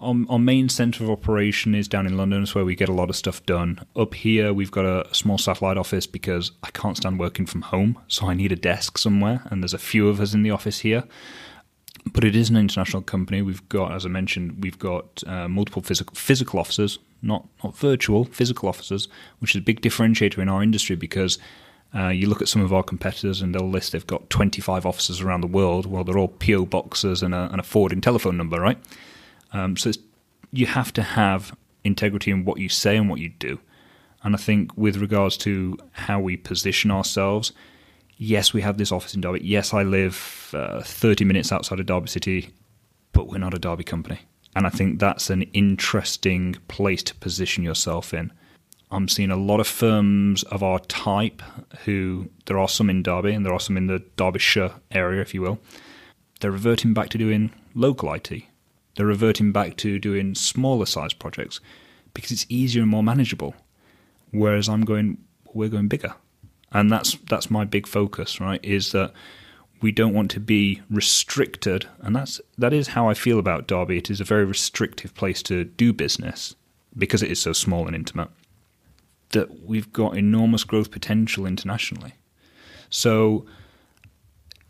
our, our, main center of operation is down in London. It's where we get a lot of stuff done. Up here, we've got a small satellite office because I can't stand working from home, so I need a desk somewhere. And there's a few of us in the office here. But it is an international company. We've got, as I mentioned, we've got uh, multiple physical physical officers, not not virtual, physical officers, which is a big differentiator in our industry because uh, you look at some of our competitors and they'll list they've got 25 offices around the world. Well, they're all PO boxes and a, and a forwarding telephone number, right? Um, so you have to have integrity in what you say and what you do. And I think with regards to how we position ourselves, yes, we have this office in Derby. Yes, I live uh, 30 minutes outside of Derby City, but we're not a Derby company. And I think that's an interesting place to position yourself in. I'm seeing a lot of firms of our type who, there are some in Derby and there are some in the Derbyshire area, if you will. They're reverting back to doing local IT. They're reverting back to doing smaller size projects because it's easier and more manageable. Whereas I'm going, we're going bigger. And that's that's my big focus, right? Is that we don't want to be restricted, and that's that is how I feel about Derby. It is a very restrictive place to do business because it is so small and intimate. That we've got enormous growth potential internationally. So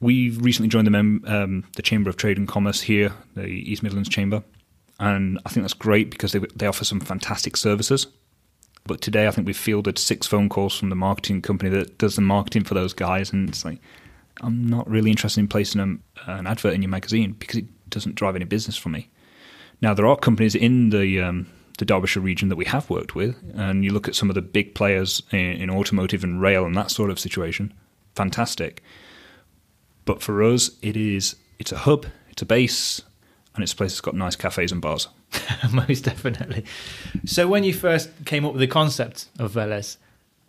We've recently joined the, mem- um, the Chamber of Trade and Commerce here, the East Midlands Chamber, and I think that's great because they, they offer some fantastic services. But today, I think we've fielded six phone calls from the marketing company that does the marketing for those guys, and it's like, I'm not really interested in placing a, an advert in your magazine because it doesn't drive any business for me. Now, there are companies in the um, the Derbyshire region that we have worked with, and you look at some of the big players in, in automotive and rail and that sort of situation, fantastic. But for us, it is it's a hub, it's a base, and it's a place that's got nice cafes and bars. Most definitely. So when you first came up with the concept of Velez,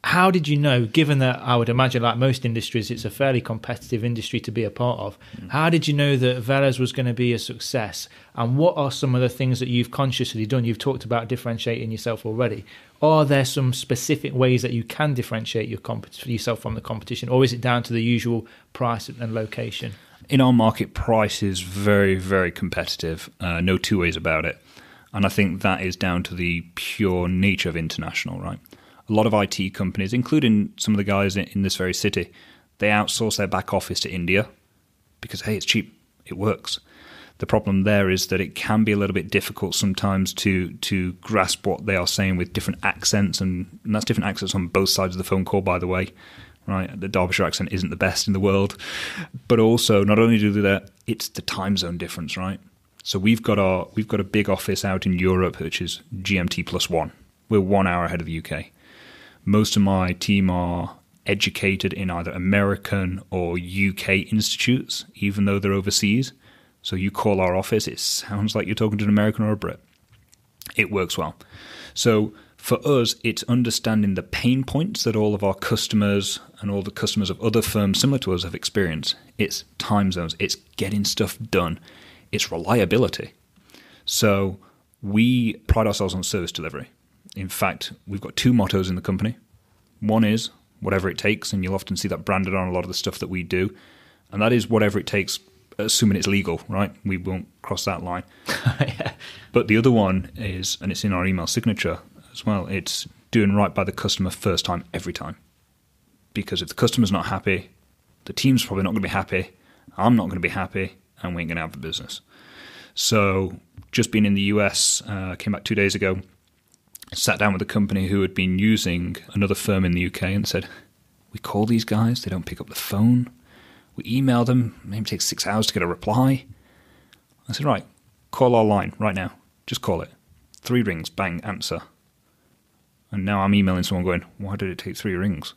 how did you know, given that I would imagine, like most industries, it's a fairly competitive industry to be a part of, mm. how did you know that Velez was going to be a success? And what are some of the things that you've consciously done? You've talked about differentiating yourself already. Are there some specific ways that you can differentiate your comp- yourself from the competition, or is it down to the usual price and location? In our market, price is very, very competitive. Uh, no two ways about it. And I think that is down to the pure nature of international, right? A lot of IT companies, including some of the guys in this very city, they outsource their back office to India because, hey, it's cheap, it works. The problem there is that it can be a little bit difficult sometimes to to grasp what they are saying with different accents, and, and that's different accents on both sides of the phone call, by the way. Right, the Derbyshire accent isn't the best in the world, but also not only do they that, it's the time zone difference, right? So we've got our we've got a big office out in Europe, which is GMT plus one. We're one hour ahead of the UK most of my team are educated in either American or UK institutes, even though they're overseas. So you call our office, it sounds like you're talking to an American or a Brit. It works well. So for us, it's understanding the pain points that all of our customers and all the customers of other firms similar to us have experienced. It's time zones, it's getting stuff done, it's reliability. So we pride ourselves on service delivery In fact, we've got two mottos in the company. One is whatever it takes, and you'll often see that branded on a lot of the stuff that we do. And that is whatever it takes, assuming it's legal, right? We won't cross that line. yeah. But the other one is, and it's in our email signature as well, it's doing right by the customer first time, every time. Because if the customer's not happy, the team's probably not going to be happy, I'm not going to be happy, and we ain't going to have the business. So, just being in the US, uh, came back two days ago, sat down with a company who had been using another firm in the UK and said, We call these guys, they don't pick up the phone. We email them, maybe it takes six hours to get a reply. I said, Right, call our line right now. Just call it. Three rings, bang, answer. And now I'm emailing someone going, Why did it take three rings?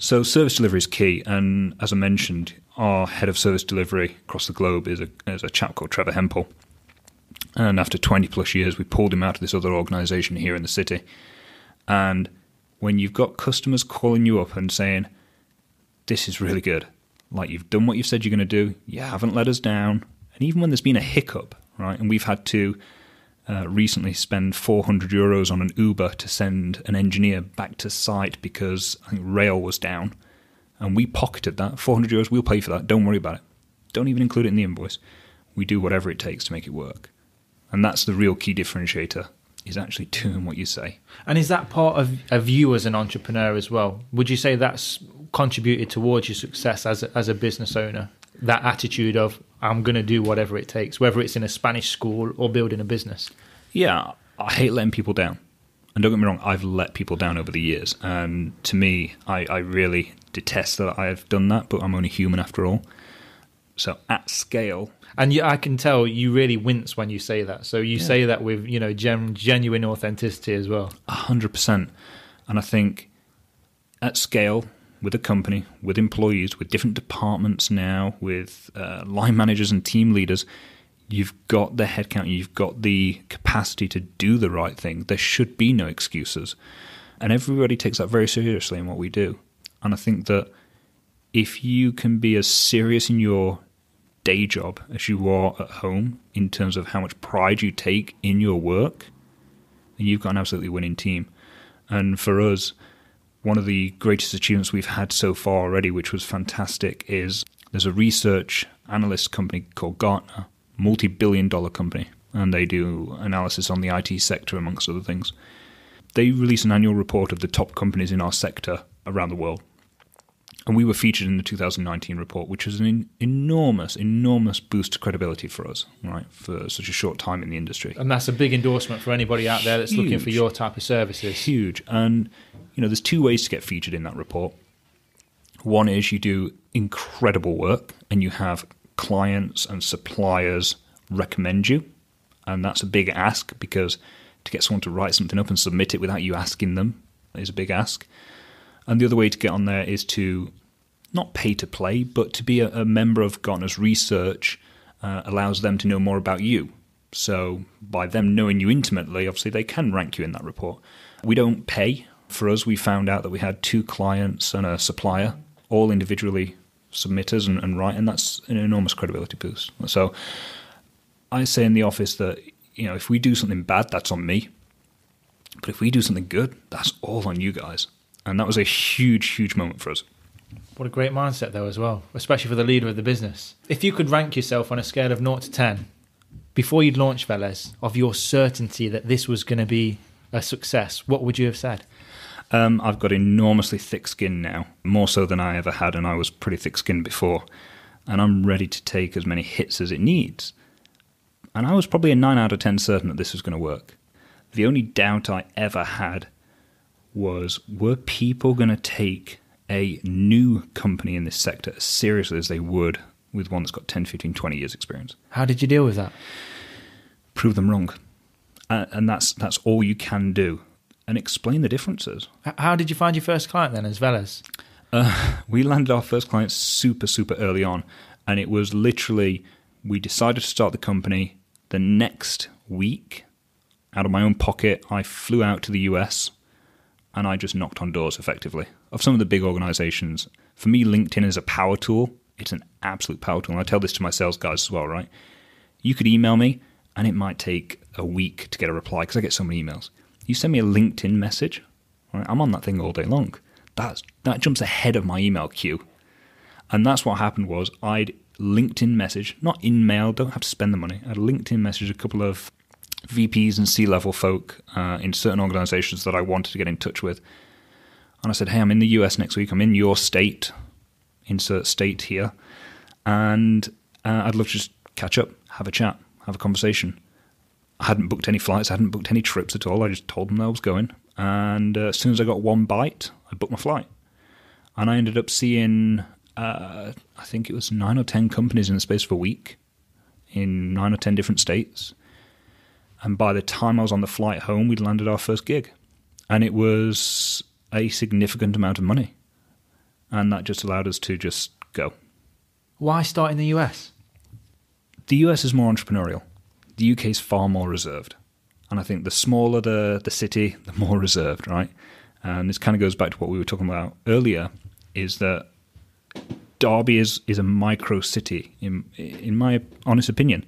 So, service delivery is key. And as I mentioned, our head of service delivery across the globe is a, is a chap called Trevor Hempel. And after 20 plus years, we pulled him out of this other organization here in the city. And when you've got customers calling you up and saying, This is really good, like you've done what you said you're going to do, you haven't let us down. And even when there's been a hiccup, right, and we've had to uh, recently spend 400 euros on an Uber to send an engineer back to site because I think rail was down, and we pocketed that 400 euros. We'll pay for that. Don't worry about it. Don't even include it in the invoice. We do whatever it takes to make it work, and that's the real key differentiator. Is actually doing what you say. And is that part of, of you as an entrepreneur as well? Would you say that's contributed towards your success as a, as a business owner? That attitude of I'm going to do whatever it takes, whether it's in a Spanish school or building a business. Yeah, I hate letting people down. And don't get me wrong, I've let people down over the years. And to me, I, I really detest that I've done that, but I'm only human after all. So at scale, and you, I can tell you really wince when you say that. So you yeah. say that with you know gen, genuine authenticity as well. A hundred percent. And I think at scale, with a company, with employees, with different departments now, with uh, line managers and team leaders, you've got the headcount, you've got the capacity to do the right thing. There should be no excuses. And everybody takes that very seriously in what we do. And I think that if you can be as serious in your day job as you are at home in terms of how much pride you take in your work, then you've got an absolutely winning team. And for us, one of the greatest achievements we've had so far already, which was fantastic, is there's a research analyst company called Gartner, multi billion dollar company, and they do analysis on the IT sector, amongst other things. They release an annual report of the top companies in our sector around the world. And we were featured in the 2019 report, which was an enormous, enormous boost to credibility for us, right, for such a short time in the industry. And that's a big endorsement for anybody out there that's Huge. looking for your type of services. Huge. And, you know, there's two ways to get featured in that report. One is you do incredible work and you have clients and suppliers recommend you. And that's a big ask because to get someone to write something up and submit it without you asking them is a big ask. And the other way to get on there is to not pay to play, but to be a, a member of Gartner's research uh, allows them to know more about you. So by them knowing you intimately, obviously they can rank you in that report. We don't pay. For us, we found out that we had two clients and a supplier, all individually submitters and, and write, and that's an enormous credibility boost. So I say in the office that you know if we do something bad, that's on me. But if we do something good, that's all on you guys. And that was a huge, huge moment for us. What a great mindset, though, as well, especially for the leader of the business. If you could rank yourself on a scale of 0 to 10, before you'd launch Velez, of your certainty that this was going to be a success, what would you have said? Um, I've got enormously thick skin now, more so than I ever had, and I was pretty thick skinned before. And I'm ready to take as many hits as it needs. And I was probably a 9 out of 10 certain that this was going to work. The only doubt I ever had was were people going to take a new company in this sector as seriously as they would with one that's got 10, 15, 20 years experience? How did you deal with that? Prove them wrong. Uh, and that's that's all you can do and explain the differences. How did you find your first client then, as well as? Uh, we landed our first client super, super early on. And it was literally, we decided to start the company. The next week, out of my own pocket, I flew out to the US and I just knocked on doors effectively of some of the big organizations. For me, LinkedIn is a power tool. It's an absolute power tool. And I tell this to my sales guys as well, right? You could email me and it might take a week to get a reply because I get so many emails. You send me a LinkedIn message, right? I'm on that thing all day long. That's, that jumps ahead of my email queue. And that's what happened was I'd LinkedIn message, not in mail, don't have to spend the money. I'd LinkedIn message a couple of VPs and C level folk uh, in certain organizations that I wanted to get in touch with. And I said, Hey, I'm in the US next week. I'm in your state, insert state here. And uh, I'd love to just catch up, have a chat, have a conversation. I hadn't booked any flights, I hadn't booked any trips at all. I just told them I was going. And uh, as soon as I got one bite, I booked my flight. And I ended up seeing, uh, I think it was nine or 10 companies in the space of a week in nine or 10 different states. And by the time I was on the flight home, we'd landed our first gig. And it was a significant amount of money. And that just allowed us to just go. Why start in the US? The US is more entrepreneurial. The UK is far more reserved. And I think the smaller the, the city, the more reserved, right? And this kind of goes back to what we were talking about earlier, is that Derby is, is a micro city, in, in my honest opinion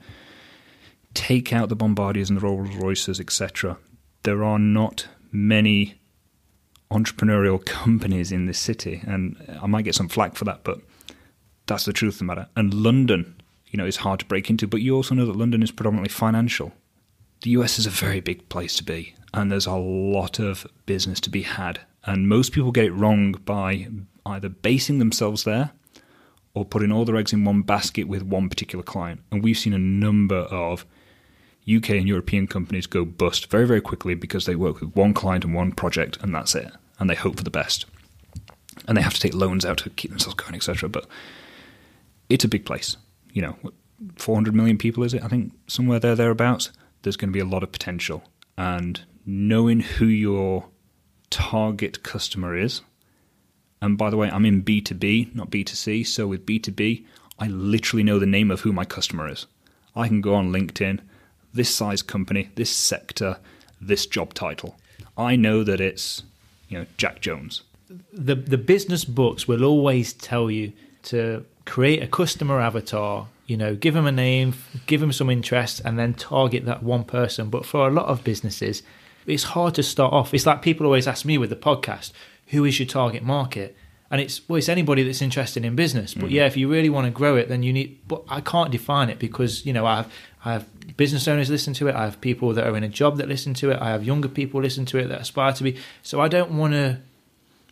take out the Bombardiers and the Rolls Royces, etc., there are not many entrepreneurial companies in this city, and I might get some flack for that, but that's the truth of the matter. And London, you know, is hard to break into, but you also know that London is predominantly financial. The US is a very big place to be, and there's a lot of business to be had. And most people get it wrong by either basing themselves there or putting all their eggs in one basket with one particular client. And we've seen a number of UK and European companies go bust very, very quickly because they work with one client and one project, and that's it. And they hope for the best. And they have to take loans out to keep themselves going, etc. But it's a big place. You know, 400 million people, is it? I think somewhere there, thereabouts. There's going to be a lot of potential. And knowing who your target customer is, and by the way, I'm in B2B, not B2C. So with B2B, I literally know the name of who my customer is. I can go on LinkedIn this size company, this sector, this job title. I know that it's you know Jack Jones. The the business books will always tell you to create a customer avatar. You know, give them a name, give them some interest, and then target that one person. But for a lot of businesses, it's hard to start off. It's like people always ask me with the podcast, "Who is your target market?" and it's well, it's anybody that's interested in business. But mm yeah, if you really want to grow it, then you need. But I can't define it because you know I have I have business owners listen to it. I have people that are in a job that listen to it. I have younger people listen to it that aspire to be. So I don't want to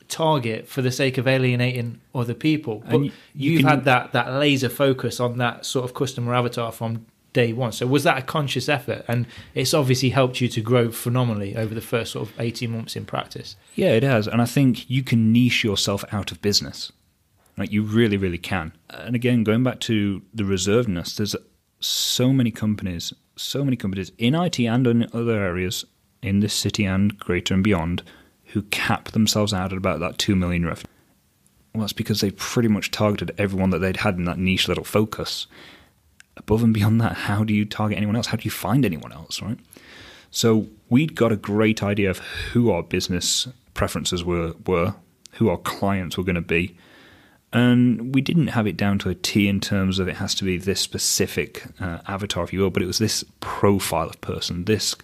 target for the sake of alienating other people. But you, you have had that that laser focus on that sort of customer avatar from day one. So was that a conscious effort? And it's obviously helped you to grow phenomenally over the first sort of 18 months in practice. Yeah, it has. And I think you can niche yourself out of business. Like you really, really can. And again, going back to the reservedness, there's so many companies, so many companies in IT and in other areas in this city and greater and beyond who cap themselves out at about that 2 million revenue. Well, that's because they pretty much targeted everyone that they'd had in that niche little focus above and beyond that, how do you target anyone else? How do you find anyone else, right? So we'd got a great idea of who our business preferences were, were who our clients were going to be. And we didn't have it down to a T in terms of it has to be this specific uh, avatar, if you will, but it was this profile of person, this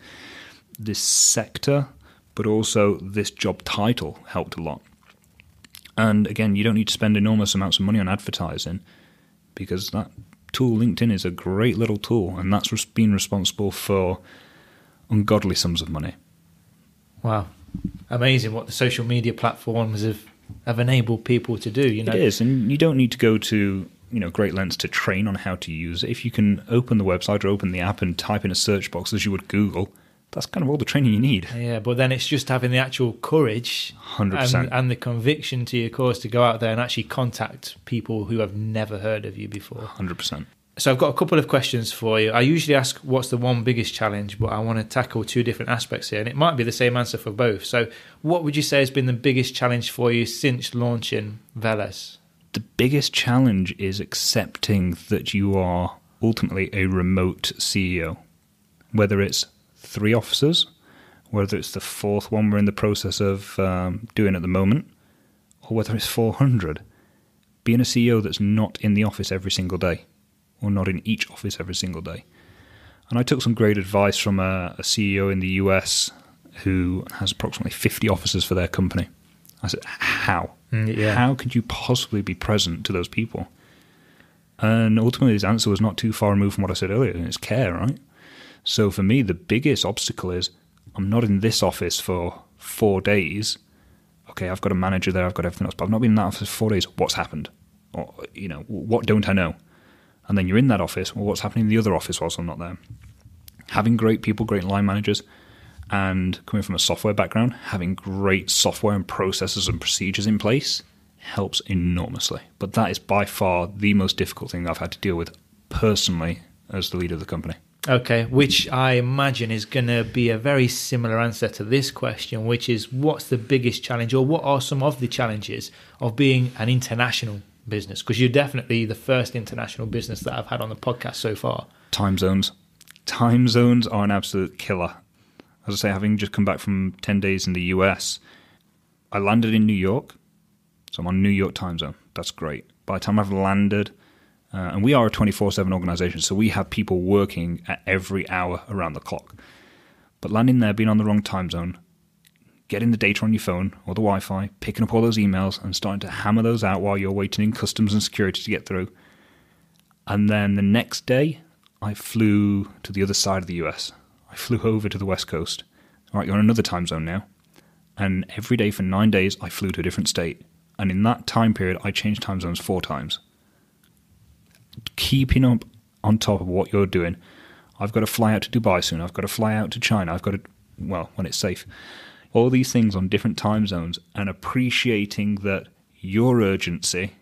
this sector, but also this job title helped a lot. And again, you don't need to spend enormous amounts of money on advertising because that tool, LinkedIn, is a great little tool, and that's been responsible for ungodly sums of money. Wow, amazing! What the social media platforms have have enabled people to do. You know, it is, and you don't need to go to you know great lengths to train on how to use it. If you can open the website or open the app and type in a search box as you would Google, that's kind of all the training you need. Yeah, but then it's just having the actual courage 100%. And, and, the conviction to your cause to go out there and actually contact people who have never heard of you before. 100%. So I've got a couple of questions for you. I usually ask what's the one biggest challenge, but I want to tackle two different aspects here, and it might be the same answer for both. So, what would you say has been the biggest challenge for you since launching Velez? The biggest challenge is accepting that you are ultimately a remote CEO, whether it's three officers, whether it's the fourth one we're in the process of um, doing at the moment, or whether it's 400. Being a CEO that's not in the office every single day, or not in each office every single day. And I took some great advice from a, a CEO in the US who has approximately 50 offices for their company. I said, How? Mm, yeah. How could you possibly be present to those people? And ultimately, his answer was not too far removed from what I said earlier, and it's care, right? So for me, the biggest obstacle is I'm not in this office for four days. Okay, I've got a manager there, I've got everything else, but I've not been in that office for four days. What's happened? Or, you know, what don't I know? And then you're in that office. Well, what's happening in the other office whilst I'm not there? Having great people, great line managers, and coming from a software background, having great software and processes and procedures in place helps enormously. But that is by far the most difficult thing I've had to deal with personally as the leader of the company. Okay, which I imagine is going to be a very similar answer to this question, which is what's the biggest challenge or what are some of the challenges of being an international business? Because you're definitely the first international business that I've had on the podcast so far. Time zones. Time zones are an absolute killer. As I say, having just come back from 10 days in the US, I landed in New York. So I'm on New York time zone. That's great. By the time I've landed, uh, and we are a 24 7 organization, so we have people working at every hour around the clock. But landing there, being on the wrong time zone, getting the data on your phone or the Wi Fi, picking up all those emails and starting to hammer those out while you're waiting in customs and security to get through. And then the next day, I flew to the other side of the US. I flew over to the West Coast. All right, you're on another time zone now. And every day for nine days, I flew to a different state. And in that time period, I changed time zones four times keeping up on top of what you're doing. I've got to fly out to Dubai soon. I've got to fly out to China. I've got to, well, when it's safe. All these things on different time zones and appreciating that your urgency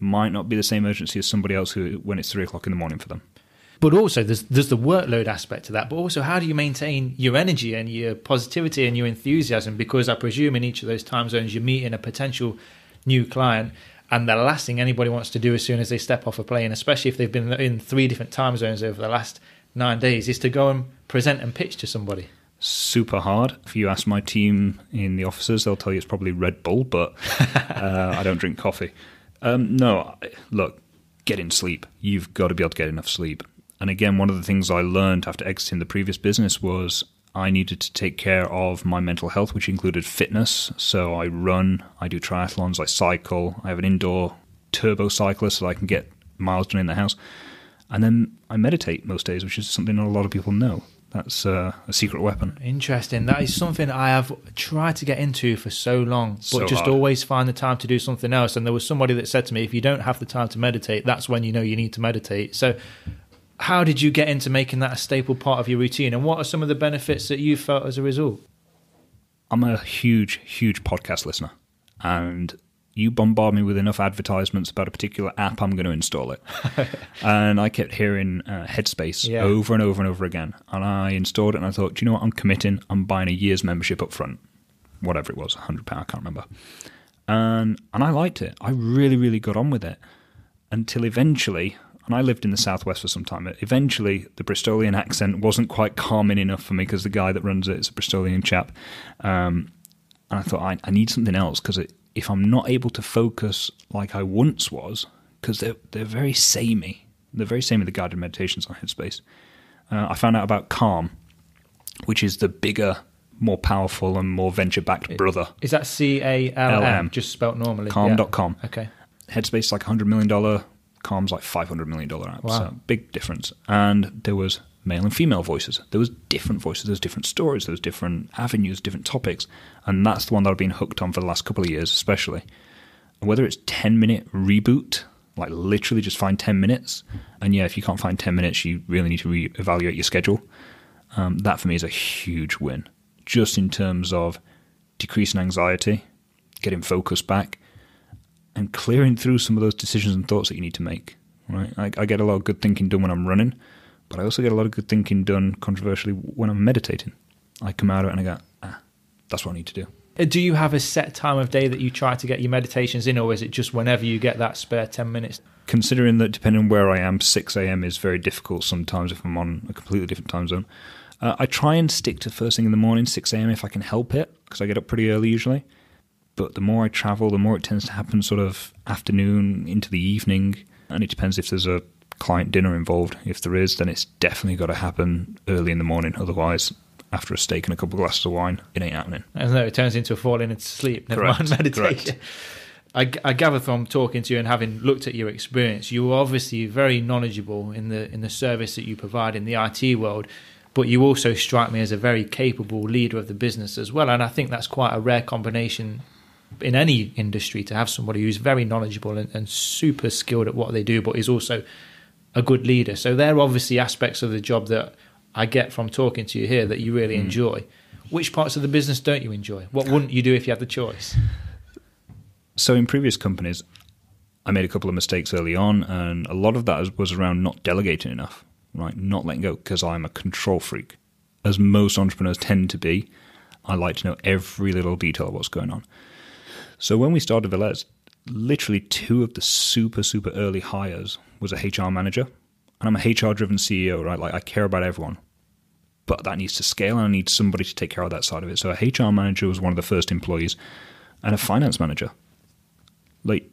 might not be the same urgency as somebody else who when it's three o'clock in the morning for them. But also, there's there's the workload aspect to that. But also, how do you maintain your energy and your positivity and your enthusiasm? Because I presume in each of those time zones, you're meeting a potential new client and the last thing anybody wants to do as soon as they step off a plane, especially if they've been in three different time zones over the last nine days, is to go and present and pitch to somebody. Super hard. If you ask my team in the offices, they'll tell you it's probably Red Bull, but uh, I don't drink coffee. Um, no, look, get in sleep. You've got to be able to get enough sleep. And again, one of the things I learned after exiting the previous business was I needed to take care of my mental health, which included fitness. So I run, I do triathlons, I cycle, I have an indoor turbo cycler so I can get miles done in the house. And then I meditate most days, which is something not a lot of people know. That's uh, a secret weapon. Interesting. That is something I have tried to get into for so long, but So just hard. always find the time to do something else. And there was somebody that said to me, if you don't have the time to meditate, that's when you know you need to meditate. So, how did you get into making that a staple part of your routine? And what are some of the benefits that you felt as a result? I'm a huge, huge podcast listener. And you bombard me with enough advertisements about a particular app, I'm going to install it. and I kept hearing uh, Headspace Yeah. over and over and over again. And I installed it and I thought, do you know what? I'm committing. I'm buying a year's membership up front. Whatever it was, £100, I can't remember. And, and I liked it. I really, really got on with it until eventually, and I lived in the southwest for some time. Eventually, the Bristolian accent wasn't quite calming enough for me because the guy that runs it is a Bristolian chap. Um, and I thought, I, I need something else because if I'm not able to focus like I once was, because they're, they're very samey, they're very samey, the guided meditations on Headspace. Uh, I found out about Calm, which is the bigger, more powerful, and more venture backed brother. Is that C A L M, just spelt normally? Calm.com. Yeah. Okay. Headspace is like $100 million, Calm's like $500 million app. Wow. So big difference. And there was male and female voices. There was different voices, there was different stories, there was different avenues, different topics. And that's the one that I've been hooked on for the last couple of years, especially. Whether it's 10 minute reboot, like literally just find 10 minutes. And yeah, if you can't find 10 minutes, you really need to re-evaluate your schedule. Um, that for me is a huge win, just in terms of decreasing anxiety, getting focus back, and clearing through some of those decisions and thoughts that you need to make. Right, I, I get a lot of good thinking done when I'm running, but I also get a lot of good thinking done controversially when I'm meditating. I come out of it and I go, ah, that's what I need to do. Uh, Do you have a set time of day that you try to get your meditations in, or is it just whenever you get that spare 10 minutes? Considering that depending on where I am, 6 a.m. is very difficult sometimes if I'm on a completely different time zone. Uh, I try and stick to first thing in the morning, 6 a.m. if I can help it, because I get up pretty early usually. But the more I travel, the more it tends to happen sort of afternoon into the evening. And it depends if there's a client dinner involved. If there is, then it's definitely got to happen early in the morning. Otherwise, after a steak and a couple of glasses of wine, it ain't happening. As though it turns into a falling into sleep, never Correct, mind meditation. I, I gather from talking to you and having looked at your experience, you are obviously very knowledgeable in the in the service that you provide in the IT world, but you also strike me as a very capable leader of the business as well. And I think that's quite a rare combination in any industry to have somebody who's very knowledgeable and, and super skilled at what they do, but is also a good leader. So there are obviously aspects of the job that I get from talking to you here that you really hmm. enjoy. Which parts of the business don't you enjoy? What wouldn't you do if you had the choice? So in previous companies, I made a couple of mistakes early on, and a lot of that was around not delegating enough, right? Not letting go because I'm a control freak, as most entrepreneurs tend to be. I like to know every little detail of what's going on. So when we started Velez, literally two of the super super early hires was a HR manager, and I'm a HR driven CEO, right? Like I care about everyone, but that needs to scale, and I need somebody to take care of that side of it. So a HR manager was one of the first employees, and a finance manager like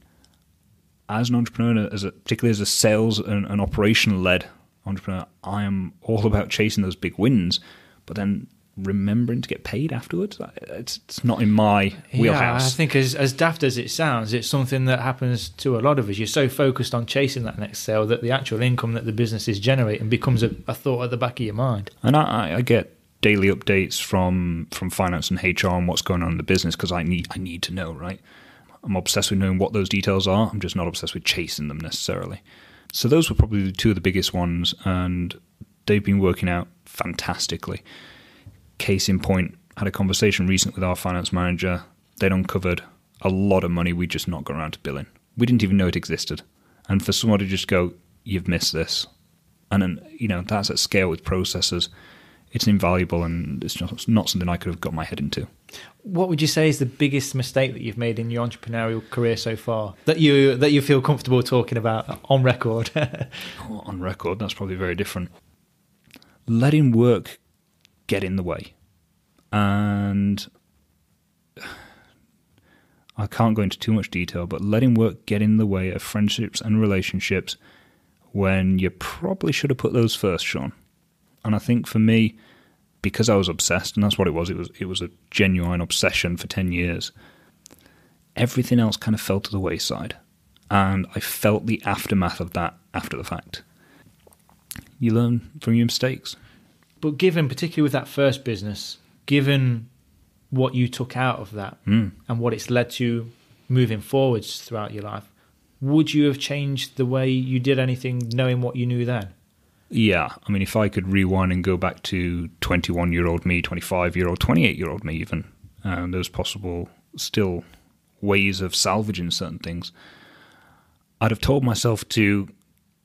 as an entrepreneur, as a, particularly as a sales and, and operational led entrepreneur, I am all about chasing those big wins, but then remembering to get paid afterwards. It's, it's not in my wheelhouse. Yeah, I think as, as daft as it sounds, it's something that happens to a lot of us. You're so focused on chasing that next sale that the actual income that the business is generating becomes a, a thought at the back of your mind. And I, I get daily updates from from finance and HR on what's going on in the business because I need I need to know, right? I'm obsessed with knowing what those details are. I'm just not obsessed with chasing them necessarily. So those were probably the two of the biggest ones, and they've been working out fantastically. Case in point, had a conversation recently with our finance manager. They'd uncovered a lot of money we'd just not got around to billing. We didn't even know it existed. And for someone to just go, "You've missed this," and then you know that's at scale with processors. It's invaluable, and it's just not something I could have got my head into. What would you say is the biggest mistake that you've made in your entrepreneurial career so far that you that you feel comfortable talking about on record? Oh, on record, that's probably very different. Letting work get in the way. And I can't go into too much detail, but letting work get in the way of friendships and relationships when you probably should have put those first, Sean. And I think for me, because I was obsessed, and that's what it was, it was it was a genuine obsession for ten years. Everything else kind of fell to the wayside. And I felt the aftermath of that after the fact. You learn from your mistakes. But given, particularly with that first business, given what you took out of that Mm. and what it's led to moving forwards throughout your life, would you have changed the way you did anything knowing what you knew then? Yeah, I mean, if I could rewind and go back to 21 year old me, 25 year old, 28 year old me, even, and those possible still ways of salvaging certain things, I'd have told myself to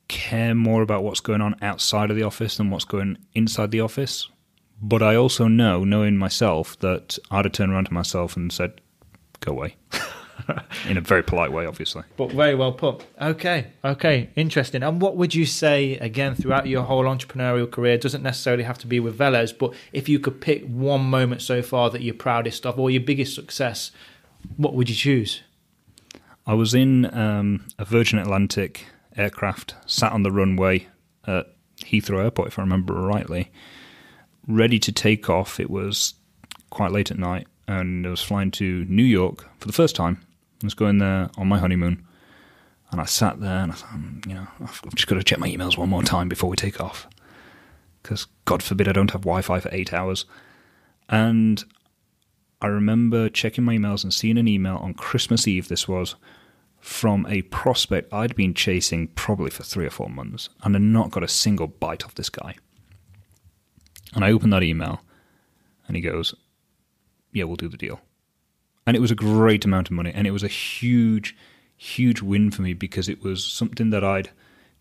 care more about what's going on outside of the office than what's going inside the office. But I also know, knowing myself, that I'd have turned around to myself and said, go away. In a very polite way, obviously. But very well put. Okay, okay, interesting. And what would you say again throughout your whole entrepreneurial career? Doesn't necessarily have to be with Velez, but if you could pick one moment so far that you're proudest of or your biggest success, what would you choose? I was in um, a Virgin Atlantic aircraft, sat on the runway at Heathrow Airport, if I remember rightly, ready to take off. It was quite late at night, and I was flying to New York for the first time. I was going there on my honeymoon, and I sat there and I thought, "Hmm, you know, I've just got to check my emails one more time before we take off, because God forbid I don't have Wi-Fi for eight hours. And I remember checking my emails and seeing an email on Christmas Eve. This was from a prospect I'd been chasing probably for three or four months, and had not got a single bite off this guy. And I opened that email, and he goes, "Yeah, we'll do the deal." And it was a great amount of money, and it was a huge, huge win for me because it was something that I'd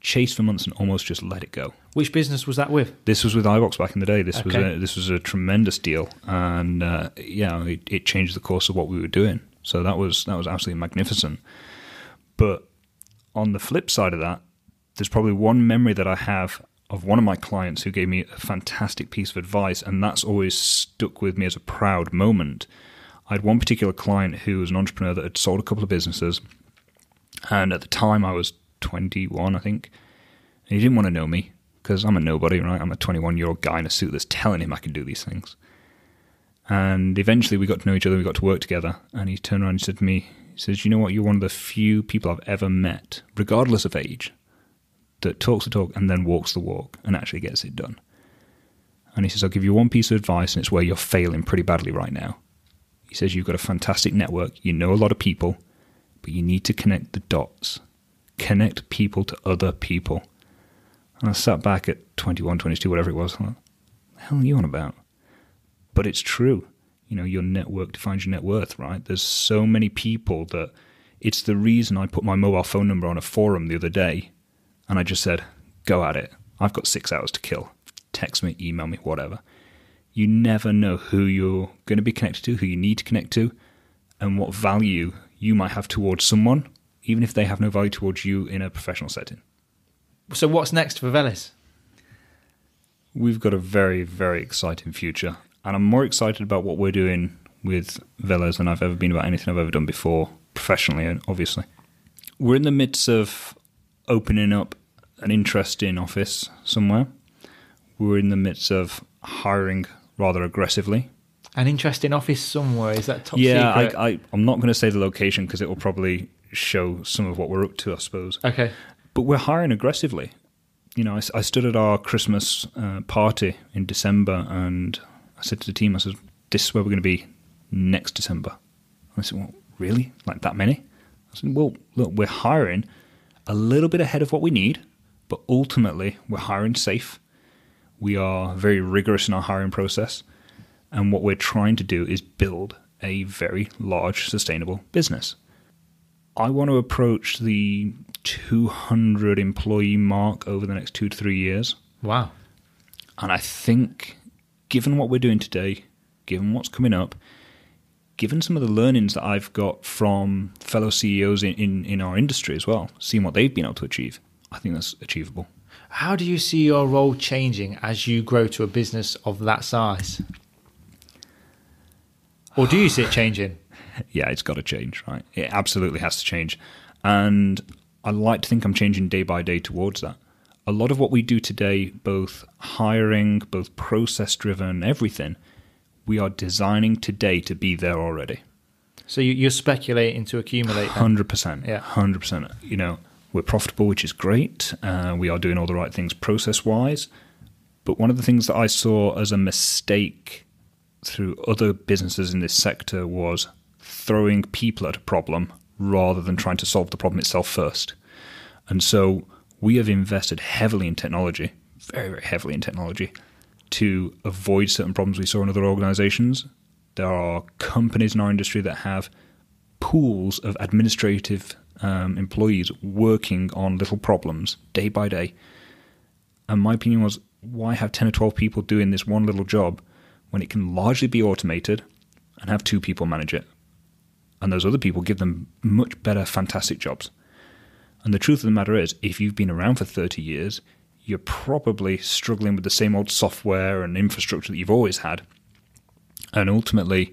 chased for months and almost just let it go. Which business was that with? This was with iBox back in the day. This was a, this was a tremendous deal, and uh, yeah, it, it changed the course of what we were doing. So that was that was absolutely magnificent. But on the flip side of that, there's probably one memory that I have of one of my clients who gave me a fantastic piece of advice, and that's always stuck with me as a proud moment. I had one particular client who was an entrepreneur that had sold a couple of businesses, and at the time I was 21, I think. And he didn't want to know me because I'm a nobody, right? I'm a 21 year old guy in a suit that's telling him I can do these things. And eventually we got to know each other, we got to work together. And he turned around and said to me, he says, You know what? You're one of the few people I've ever met, regardless of age, that talks the talk and then walks the walk and actually gets it done. And he says, I'll give you one piece of advice, and it's where you're failing pretty badly right now. He says, You've got a fantastic network, you know a lot of people, but you need to connect the dots. Connect people to other people. And I sat back at 21, 22, whatever it was. Like, the hell are you on about? But it's true. You know, your network defines your net worth, right? There's so many people that it's the reason I put my mobile phone number on a forum the other day and I just said, go at it. I've got six hours to kill. Text me, email me, whatever. You never know who you're going to be connected to, who you need to connect to, and what value you might have towards someone, even if they have no value towards you in a professional setting. So, what's next for Velez? We've got a very, very exciting future. And I'm more excited about what we're doing with Velez than I've ever been about anything I've ever done before, professionally, obviously. We're in the midst of opening up an interesting office somewhere. We're in the midst of hiring rather aggressively. An interesting office somewhere is that top yeah, secret? I, I, I'm not going to say the location because it will probably show some of what we're up to, I suppose. okay. But we're hiring aggressively. You know, I stood at our Christmas uh, party in December and I said to the team, I said, this is where we're going to be next December. And I said, well, really? Like that many? I said, well, look, we're hiring a little bit ahead of what we need, but ultimately we're hiring safe. We are very rigorous in our hiring process. And what we're trying to do is build a very large, sustainable business. I want to approach the 200 employee mark over the next two to three years. Wow. And I think, given what we're doing today, given what's coming up, given some of the learnings that I've got from fellow CEOs in, in, in our industry as well, seeing what they've been able to achieve, I think that's achievable. How do you see your role changing as you grow to a business of that size? Or do you see it changing? yeah, it's got to change, right? It absolutely has to change. And I like to think I'm changing day by day towards that. A lot of what we do today, both hiring, both process driven, everything, we are designing today to be there already. So you, you're speculating to accumulate. Hundred percent. Yeah. Hundred percent. You know, we're profitable, which is great. Uh, we are doing all the right things process wise. But one of the things that I saw as a mistake through other businesses in this sector was throwing people at a problem rather than trying to solve the problem itself first. And so we have invested heavily in technology, very, very heavily in technology, to avoid certain problems we saw in other organizations. There are companies in our industry that have pools of administrative um, employees working on little problems day by day. And my opinion was, why have 10 or 12 people doing this one little job when it can largely be automated and have two people manage it? And those other people give them much better, fantastic jobs. And the truth of the matter is, if you've been around for 30 years, you're probably struggling with the same old software and infrastructure that you've always had. And ultimately,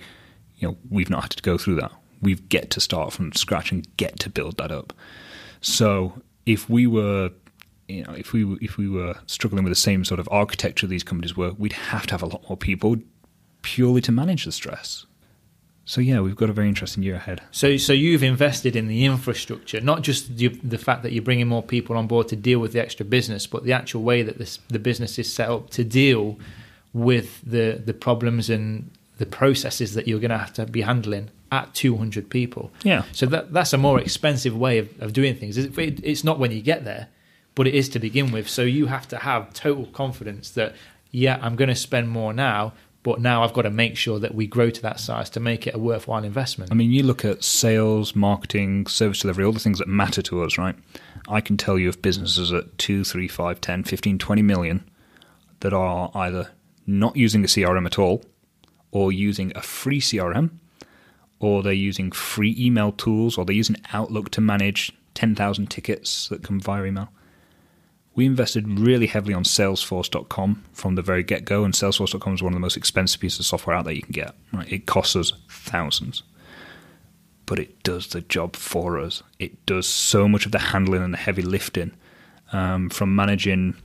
you know, we've not had to go through that. We've get to start from scratch and get to build that up. So if we were, you know, if we if we were struggling with the same sort of architecture these companies were, we'd have to have a lot more people purely to manage the stress. So yeah, we've got a very interesting year ahead. So, so you've invested in the infrastructure, not just the, the fact that you're bringing more people on board to deal with the extra business, but the actual way that this, the business is set up to deal with the the problems and the processes that you're going to have to be handling at 200 people. Yeah. So that that's a more expensive way of, of doing things. It- it- It's not when you get there, but it is to begin with. So you have to have total confidence that yeah, I'm going to spend more now, but now I've got to make sure that we grow to that size to make it a worthwhile investment. I mean, you look at sales, marketing, service delivery, all the things that matter to us, right? I can tell you of businesses at 2, 3, 5, 10, 15, 20 million that are either not using a CRM at all, or using a free CRM, or they're using free email tools, or they're using Outlook to manage 10,000 tickets that come via email. We invested really heavily on Salesforce.com from the very get go, and Salesforce.com is one of the most expensive pieces of software out there you can get. Right? It costs us thousands, but it does the job for us. It does so much of the handling and the heavy lifting um, from managing,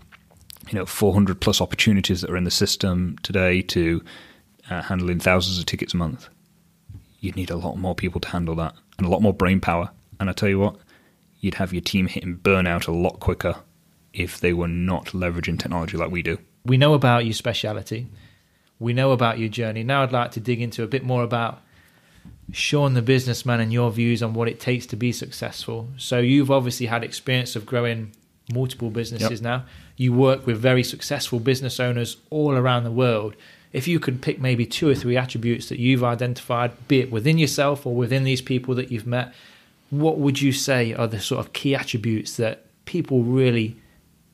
you know, 400 plus opportunities that are in the system today to uh, handling thousands of tickets a month. You'd need a lot more people to handle that and a lot more brain power. And I tell you what, you'd have your team hitting burnout a lot quicker if they were not leveraging technology like we do. We know about your speciality. We know about your journey. Now I'd like to dig into a bit more about Sean the businessman and your views on what it takes to be successful. So you've obviously had experience of growing multiple businesses Yep. now. You work with very successful business owners all around the world. If you could pick maybe two or three attributes that you've identified, be it within yourself or within these people that you've met, what would you say are the sort of key attributes that people really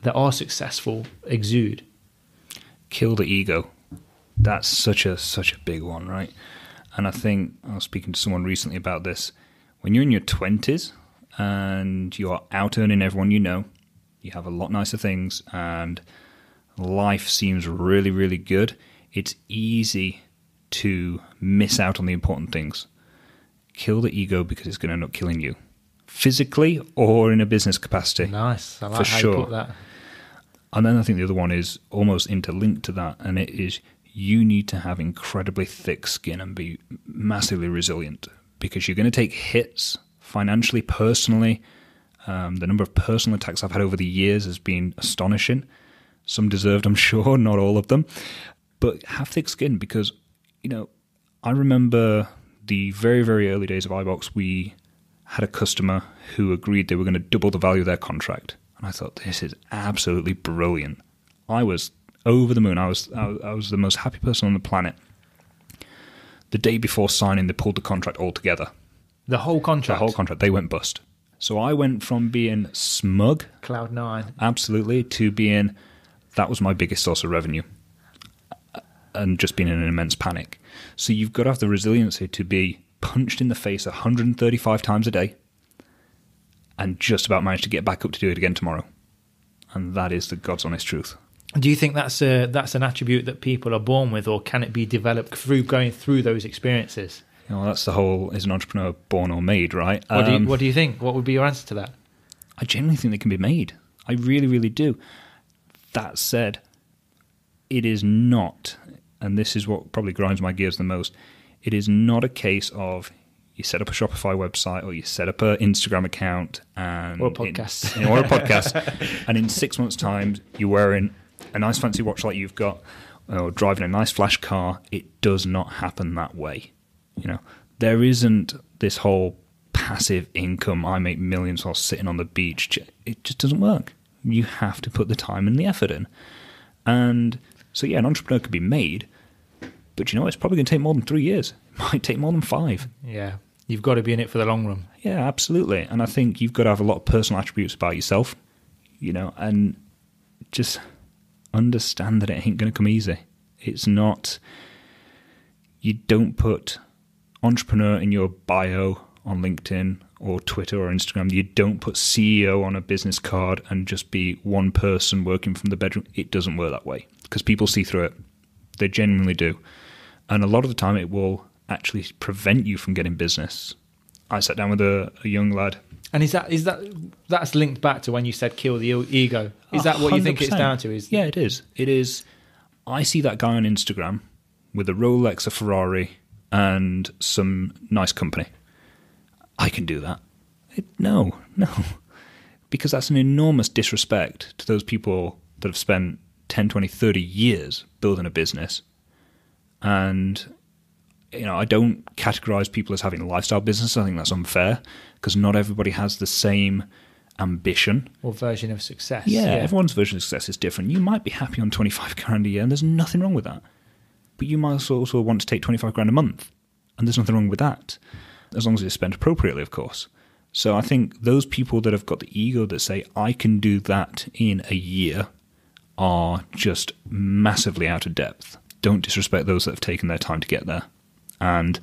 that are successful exude? kill the ego. That's such a such a big one, right? And I think I was speaking to someone recently about this. When you're in your twenties and you're out earning everyone you know, you have a lot nicer things, and life seems really, really good. It's easy to miss out on the important things. Kill the ego because it's going to end up killing you, physically or in a business capacity. Nice. I like For sure. And then I think the other one is almost interlinked to that, and it is you need to have incredibly thick skin and be massively resilient because you're going to take hits financially, personally. Um, the number of personal attacks I've had over the years has been astonishing. Some deserved, I'm sure, not all of them. But have thick skin because, you know, I remember the very, very early days of iBox, we had a customer who agreed they were going to double the value of their contract. And I thought, this is absolutely brilliant. I was over the moon. I was, I was, I was the most happy person on the planet. The day before signing, they pulled the contract altogether. The whole contract? The whole contract, they went bust. So I went from being smug, Cloud nine. absolutely, to being that was my biggest source of revenue and just being in an immense panic. So you've got to have the resiliency to be punched in the face 135 times a day and just about managed to get back up to do it again tomorrow. And that is the God's honest truth. Do you think that's a that's an attribute that people are born with, or can it be developed through going through those experiences? You know, that's the whole is an entrepreneur born or made, right? What, do Um, you, what do you think? What would be your answer to that? I genuinely think they can be made. I really, really do. That said, it is not, and this is what probably grinds my gears the most, it is not a case of you set up a Shopify website or you set up an Instagram account and Or a podcast. in- or a podcast, and in six months' time you're wearing a nice fancy watch like you've got, uh, or driving a nice flash car. It does not happen that way. You know, there isn't this whole passive income. I make millions while sitting on the beach. It just doesn't work. You have to put the time and the effort in. And so, yeah, an entrepreneur could be made, but you know, it's probably going to take more than three years. It might take more than five. Yeah, you've got to be in it for the long run. Yeah, absolutely. And I think you've got to have a lot of personal attributes about yourself, you know, and just understand that it ain't going to come easy. It's not, you don't put entrepreneur in your bio on LinkedIn or Twitter or Instagram. You don't put CEO on a business card and just be one person working from the bedroom. It doesn't work that way because people see through it. They genuinely do. And a lot of the time, it will actually prevent you from getting business. I sat down with a, a young lad. And is that is that that's linked back to when you said kill the ego? Is that what you think it's down to? Is Yeah, it is. It is. I see that guy on Instagram with a Rolex, a Ferrari, and some nice company. I can do that. It, no, no. Because that's an enormous disrespect to those people that have spent 10, 20, 30 years building a business. And, you know, I don't categorize people as having a lifestyle business. I think that's unfair because not everybody has the same ambition or version of success? yeah, everyone's version of success is different. You might be happy on 25 grand a year, and there's nothing wrong with that. But you might also also want to take 25 grand a month, and there's nothing wrong with that, as long as it's spent appropriately, of course. So I think those people that have got the ego that say, I can do that in a year, are just massively out of depth. Don't disrespect those that have taken their time to get there. And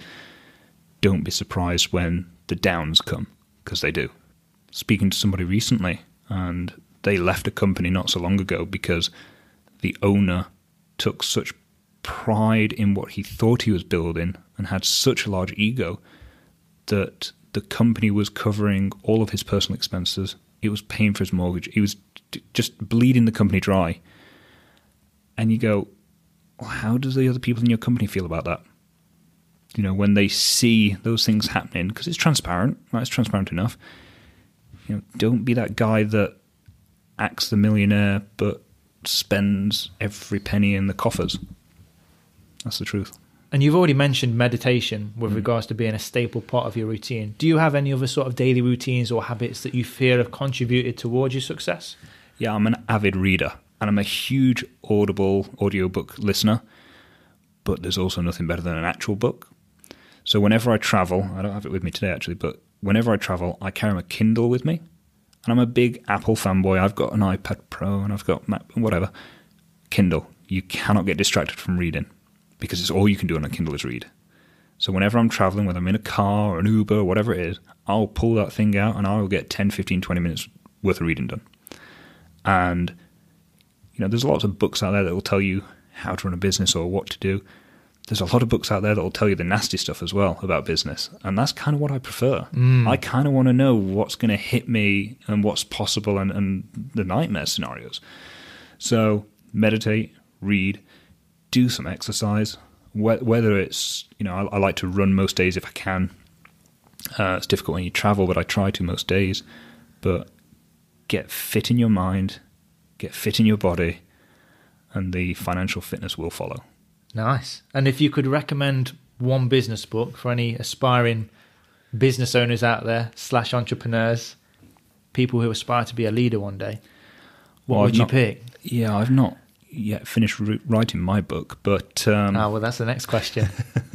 don't be surprised when the downs come, because they do speaking to somebody recently, and they left a company not so long ago because the owner took such pride in what he thought he was building and had such a large ego that the company was covering all of his personal expenses. It was paying for his mortgage. He was just bleeding the company dry. And you go, well, how does the other people in your company feel about that? You know, when they see those things happening, because it's transparent, right? It's transparent enough. You know, don't be that guy that acts the millionaire but spends every penny in the coffers. That's the truth. And you've already mentioned meditation with mm. regards to being a staple part of your routine. Do you have any other sort of daily routines or habits that you feel have contributed towards your success? Yeah, I'm an avid reader and I'm a huge Audible audiobook listener, but there's also nothing better than an actual book. So whenever I travel, I don't have it with me today actually, but whenever I travel, I carry my Kindle with me. And I'm a big Apple fanboy. I've got an iPad Pro and I've got Mac, whatever. Kindle. You cannot get distracted from reading because it's all you can do on a Kindle is read. So whenever I'm traveling, whether I'm in a car or an Uber or whatever it is, I'll pull that thing out and I'll get 10, 15, 20 minutes worth of reading done. And, you know, there's lots of books out there that will tell you how to run a business or what to do. There's a lot of books out there that will tell you the nasty stuff as well about business. And that's kind of what I prefer. I kind of want to know what's going to hit me and what's possible and, and the nightmare scenarios. So meditate, read, do some exercise. Whether it's, you know, I, I like to run most days if I can. Uh, it's difficult when you travel, but I try to most days. But get fit in your mind, get fit in your body, and the financial fitness will follow. Nice. And if you could recommend one business book for any aspiring business owners out there, slash entrepreneurs, people who aspire to be a leader one day, what Well, would I've you not- pick? Yeah, I've not yet finished ri- writing my book, but um, Ah, well, that's the next question.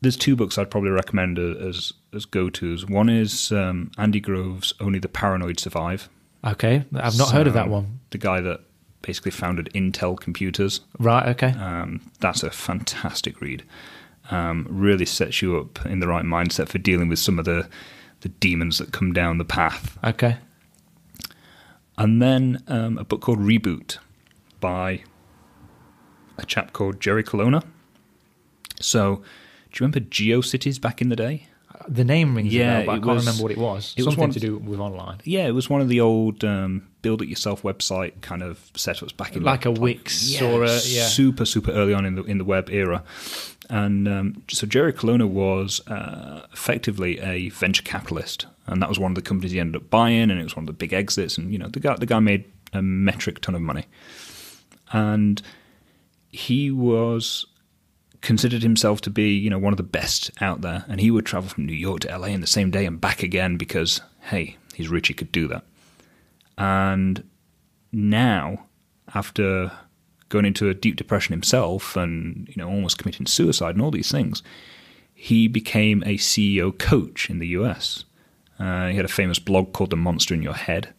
there's two books I'd probably recommend as as go tos. One is um, Andy Grove's Only the Paranoid Survive. okay, I've not heard of that one. The guy that basically founded Intel Computers. Right, okay. Um, that's a fantastic read. Um, really sets you up in the right mindset for dealing with some of the the demons that come down the path. Okay. And then um, a book called Reboot by a chap called Jerry Colonna. So, do you remember GeoCities back in the day? The name rings Yeah, a bell, but I can't was- remember what it was. it was Something one- to do with online. Yeah, it was one of the old um, build it yourself website kind of setups back in Like the, a Wix yeah, or a- yeah. super super early on in the in the web era. And um, so Jerry Colonna was uh, effectively a venture capitalist, and that was one of the companies he ended up buying, and it was one of the big exits. And you know, the guy the guy made a metric ton of money, and he was considered himself to be, you know, one of the best out there, and he would travel from New York to LA in the same day and back again because, hey, he's rich, he could do that. And now, after going into a deep depression himself and, you know, almost committing suicide and all these things, he became a CEO coach in the US. Uh, he had a famous blog called The Monster in Your Head,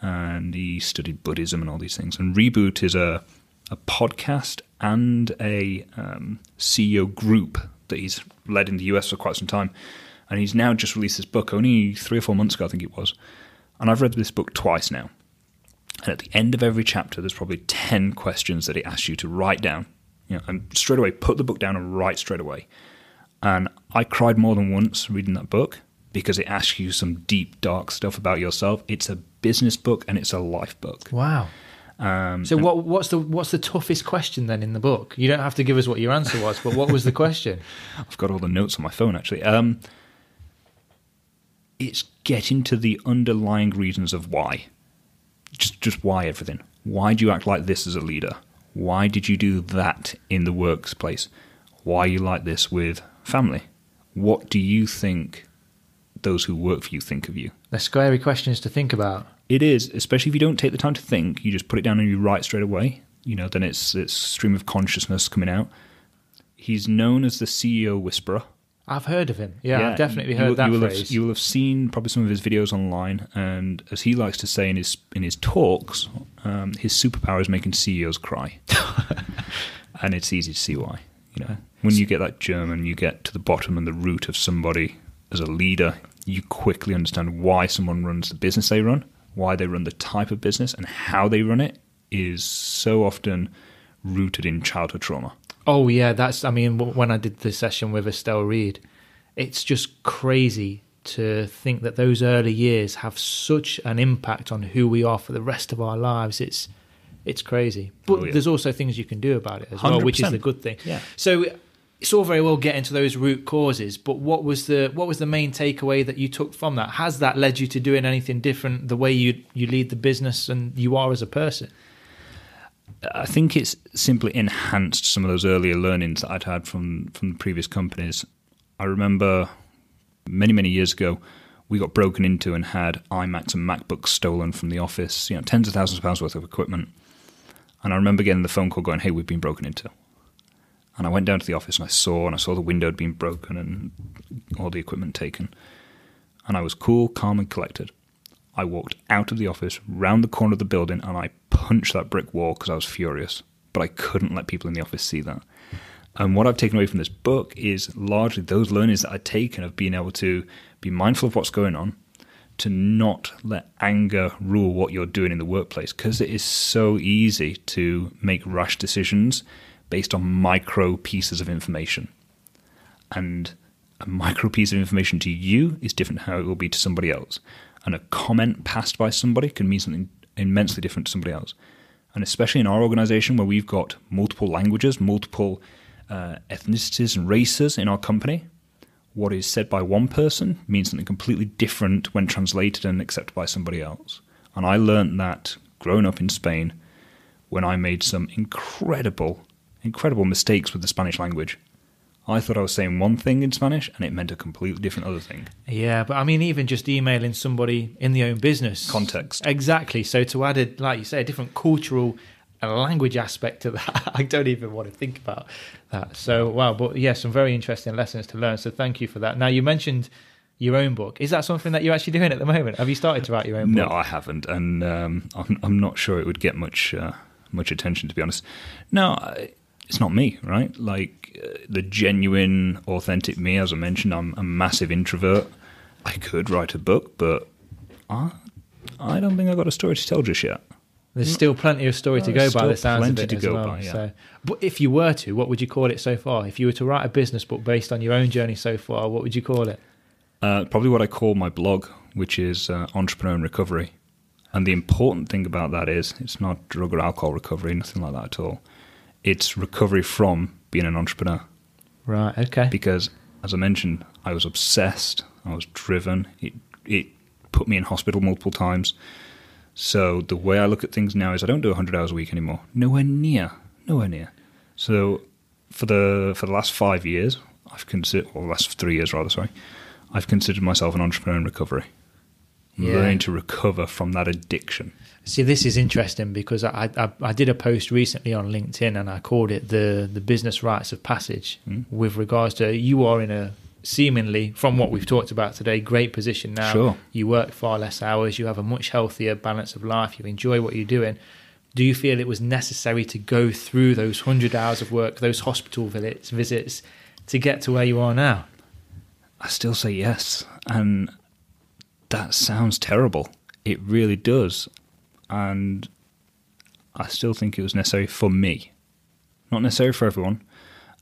and he studied Buddhism and all these things. And Reboot is a a podcast and a um, CEO group that he's led in the US for quite some time. And he's now just released this book only three or four months ago, I think it was. And I've read this book twice now. And at the end of every chapter, there's probably 10 questions that it asks you to write down. You know, and straight away, put the book down and write straight away. And I cried more than once reading that book because it asks you some deep, dark stuff about yourself. It's a business book and it's a life book. Wow. Um, So what what's the what's the toughest question then in the book? You don't have to give us what your answer was, but what was the question? I've got all the notes on my phone actually. Um, it's getting to the underlying reasons of why. Just just why everything. Why do you act like this as a leader? Why did you do that in the workplace? Why are you like this with family? What do you think those who work for you think of you? They're scary questions to think about. It is, especially if you don't take the time to think. You just put it down and you write straight away. You know, then it's it's stream of consciousness coming out. He's known as the CEO whisperer. I've heard of him. Yeah, I've definitely heard will- that you will phrase. Have, you will have seen probably some of his videos online, and as he likes to say in his in his talks, um, his superpower is making CEOs cry, and it's easy to see why. You know, when you get that German, you get to the bottom and the root of somebody as a leader. You quickly understand why someone runs the business they run, why they run the type of business, and how they run it is so often rooted in childhood trauma. Oh yeah, that's. I mean, when I did the session with Estelle Reed, it's just crazy to think that those early years have such an impact on who we are for the rest of our lives. It's It's crazy. But Oh, yeah. there's also things you can do about it as well, which is 100%. the good thing. Yeah. So it's all very well getting to those root causes, but what was the what was the main takeaway that you took from that? Has that led you to doing anything different the way you you lead the business and you are as a person? I think it's simply enhanced some of those earlier learnings that I'd had from from the previous companies. I remember many many years ago, we got broken into and had iMacs and MacBooks stolen from the office. You know, tens of thousands of pounds worth of equipment. And I remember getting the phone call going, "Hey, we've been broken into." And I went down to the office and I saw and I saw the window had been broken and all the equipment taken. And I was cool, calm, and collected. I walked out of the office, round the corner of the building, and I punched that brick wall because I was furious. But I couldn't let people in the office see that. And what I've taken away from this book is largely those learnings that I've taken of being able to be mindful of what's going on, to not let anger rule what you're doing in the workplace, because it is so easy to make rash decisions based on micro pieces of information. And a micro piece of information to you is different how it will be to somebody else. And a comment passed by somebody can mean something immensely different to somebody else. And especially in our organization where we've got multiple languages, multiple uh, ethnicities and races in our company, what is said by one person means something completely different when translated and accepted by somebody else. And I learned that growing up in Spain when I made some incredible, incredible mistakes with the Spanish language. I thought I was saying one thing in Spanish and it meant a completely different other thing. Yeah, but I mean, even just emailing somebody in the own business Context. exactly. So to add, a, like you say, a different cultural and language aspect to that, I don't even want to think about that. So wow, but yeah, some very interesting lessons to learn. So thank you for that. Now you mentioned your own book. Is that something that you're actually doing at the moment? Have you started to write your own book? No. I haven't, and um, I'm, I'm not sure it would get much uh, much attention, to be honest. No, I, it's not me, right? Like uh, the genuine, authentic me. As I mentioned, I'm a massive introvert. I could write a book, but I, I don't think I've got a story to tell just yet. There's still plenty of story to go by the still of plenty it to go well. by, yeah. So, but if you were to, what would you call it so far? If you were to write a business book based on your own journey so far, what would you call it? Uh, probably what I call my blog, which is uh, Entrepreneur in Recovery. And the important thing about that is it's not drug or alcohol recovery, nothing like that at all. It's recovery from being an entrepreneur. Right. Okay. Because, as I mentioned, I was obsessed, I was driven. It, it put me in hospital multiple times. So the way I look at things now is I don't do 100 hours a week anymore. Nowhere near. Nowhere near. So for the for the last five years, I've considered, or the last three years rather, sorry, I've considered myself an entrepreneur in recovery. Yeah. Learning to recover from that addiction. See, this is interesting because I, I I did a post recently on LinkedIn and I called it the the business rites of passage Mm. with regards to you are in a seemingly from what we've talked about today great position now. Sure. You work far less hours. You have a much healthier balance of life. You enjoy what you're doing. Do you feel it was necessary to go through those hundred hours of work, those hospital visits, visits, to get to where you are now? I still say yes. And that sounds terrible. It really does. And I still think it was necessary for me. Not necessary for everyone.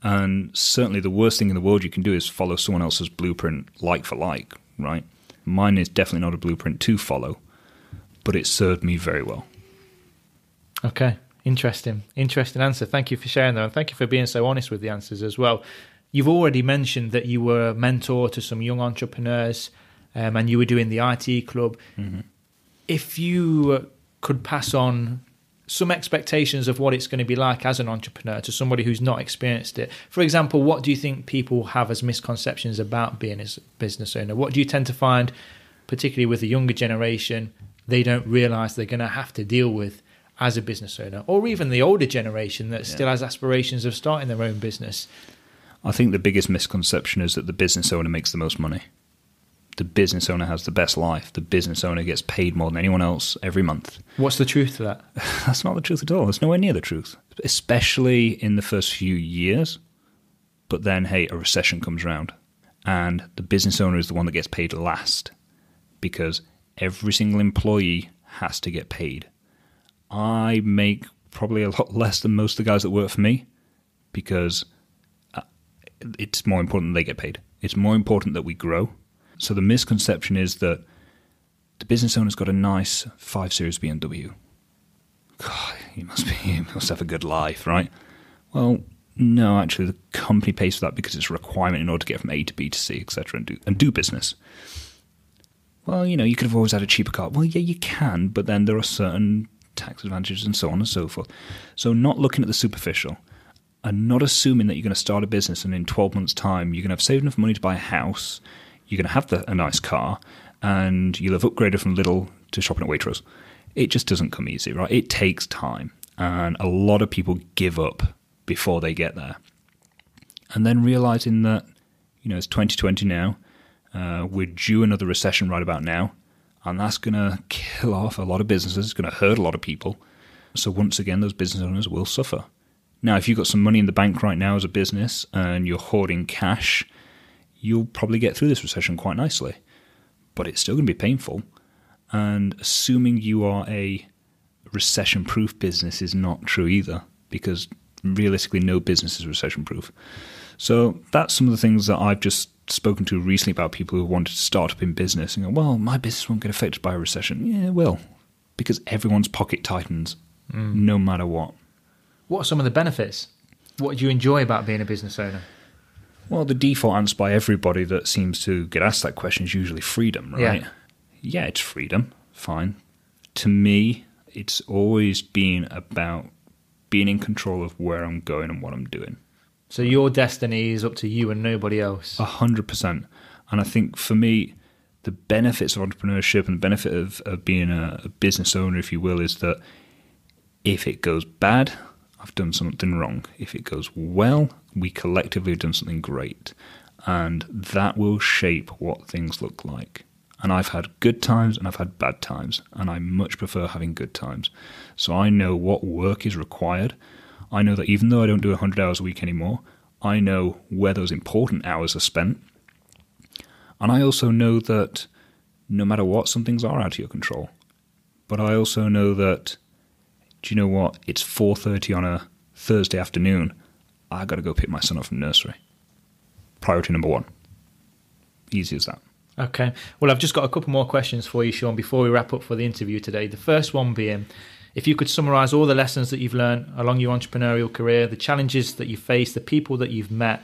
And certainly the worst thing in the world you can do is follow someone else's blueprint like for like, right? Mine is definitely not a blueprint to follow, but it served me very well. Okay, interesting, interesting answer. Thank you for sharing that, and thank you for being so honest with the answers as well. You've already mentioned that you were a mentor to some young entrepreneurs, um, and you were doing the IT club. If you could pass on some expectations of what it's going to be like as an entrepreneur to somebody who's not experienced it, for example, what do you think people have as misconceptions about being a business owner? What do you tend to find, particularly with the younger generation, they don't realize they're going to have to deal with as a business owner, or even the older generation that still has aspirations of starting their own business. I think the biggest misconception is that the business owner makes the most money. The business owner has the best life. The business owner gets paid more than anyone else every month. What's the truth to that? That's not the truth at all. It's nowhere near the truth, especially in the first few years. But then, hey, a recession comes around, and the business owner is the one that gets paid last because every single employee has to get paid. I make probably a lot less than most of the guys that work for me because uh, it's more important they get paid. It's more important that we grow. So the misconception is that the business owner's got a nice 5 Series BMW. God, you must be, you must have a good life, right? Well, no, actually, the company pays for that because it's a requirement in order to get from A to B to C, etc., and do and do business. Well, you know, you could have always had a cheaper car. Well, yeah, you can, but then there are certain tax advantages and so on and so forth. So, not looking at the superficial and not assuming that you're going to start a business and in 12 months' time you're going to have saved enough money to buy a house, you're going to have the, a nice car, and you'll have upgraded from Lidl to shopping at Waitrose. It just doesn't come easy, right? It takes time. And a lot of people give up before they get there. And then realizing that, you know, it's 2020 now, uh, we're due another recession right about now, and that's going to kill off a lot of businesses. It's going to hurt a lot of people. So once again, those business owners will suffer. Now, if you've got some money in the bank right now as a business and you're hoarding cash, you'll probably get through this recession quite nicely. But it's still going to be painful. And assuming you are a recession proof business is not true either, because realistically, no business is recession proof. So that's some of the things that I've just spoken to recently about people who wanted to start up in business and go, well, my business won't get affected by a recession. Yeah, it will, because everyone's pocket tightens mm. no matter what. What are some of the benefits? What do you enjoy about being a business owner? Well, the default answer by everybody that seems to get asked that question is usually freedom, right? Yeah, yeah it's freedom. Fine. To me, it's always been about being in control of where I'm going and what I'm doing. So your destiny is up to you and nobody else. A hundred percent. And I think for me, the benefits of entrepreneurship and the benefit of, of being a, a business owner, if you will, is that if it goes bad, I've done something wrong. If it goes well, we collectively have done something great. And that will shape what things look like. And I've had good times and I've had bad times, and I much prefer having good times. So I know what work is required. I know that even though I don't do 100 hours a week anymore, I know where those important hours are spent. And I also know that no matter what, some things are out of your control. But I also know that, do you know what? It's 4.30 on a Thursday afternoon. I got to go pick my son up from nursery. Priority number one. Easy as that. Okay. Well, I've just got a couple more questions for you, Sean, before we wrap up for the interview today. The first one being if you could summarize all the lessons that you've learned along your entrepreneurial career, the challenges that you faced, the people that you've met,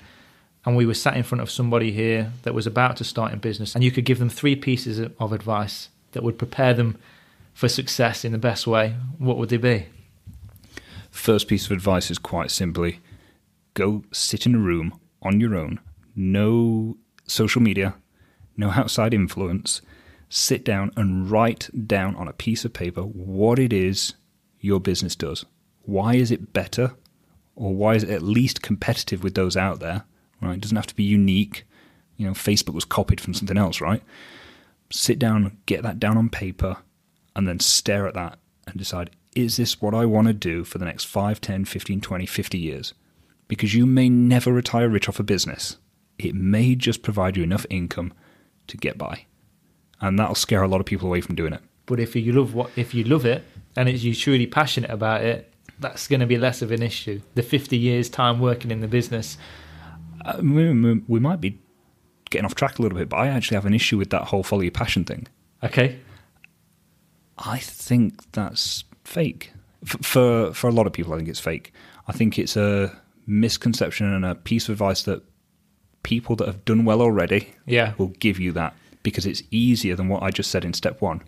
and we were sat in front of somebody here that was about to start in business, and you could give them three pieces of advice that would prepare them for success in the best way, what would they be? First piece of advice is quite simply go sit in a room on your own, no social media, no outside influence, sit down and write down on a piece of paper what it is your business does. Why is it better? Or why is it at least competitive with those out there? Right? It doesn't have to be unique. You know, Facebook was copied from something else, right? Sit down, get that down on paper, and then stare at that and decide is this what I want to do for the next 5, 10, 15, 20, 50 years? Because you may never retire rich off a business. It may just provide you enough income to get by, and that'll scare a lot of people away from doing it. But if you love what if you love it and it's you're truly passionate about it, that's going to be less of an issue. The 50 years time working in the business, uh, we, we might be getting off track a little bit, but I actually have an issue with that whole follow your passion thing. Okay. I think that's fake. for for a lot of people, I think it's fake. I think it's a misconception and a piece of advice that people that have done well already yeah. will give you that because it's easier than what I just said in step one,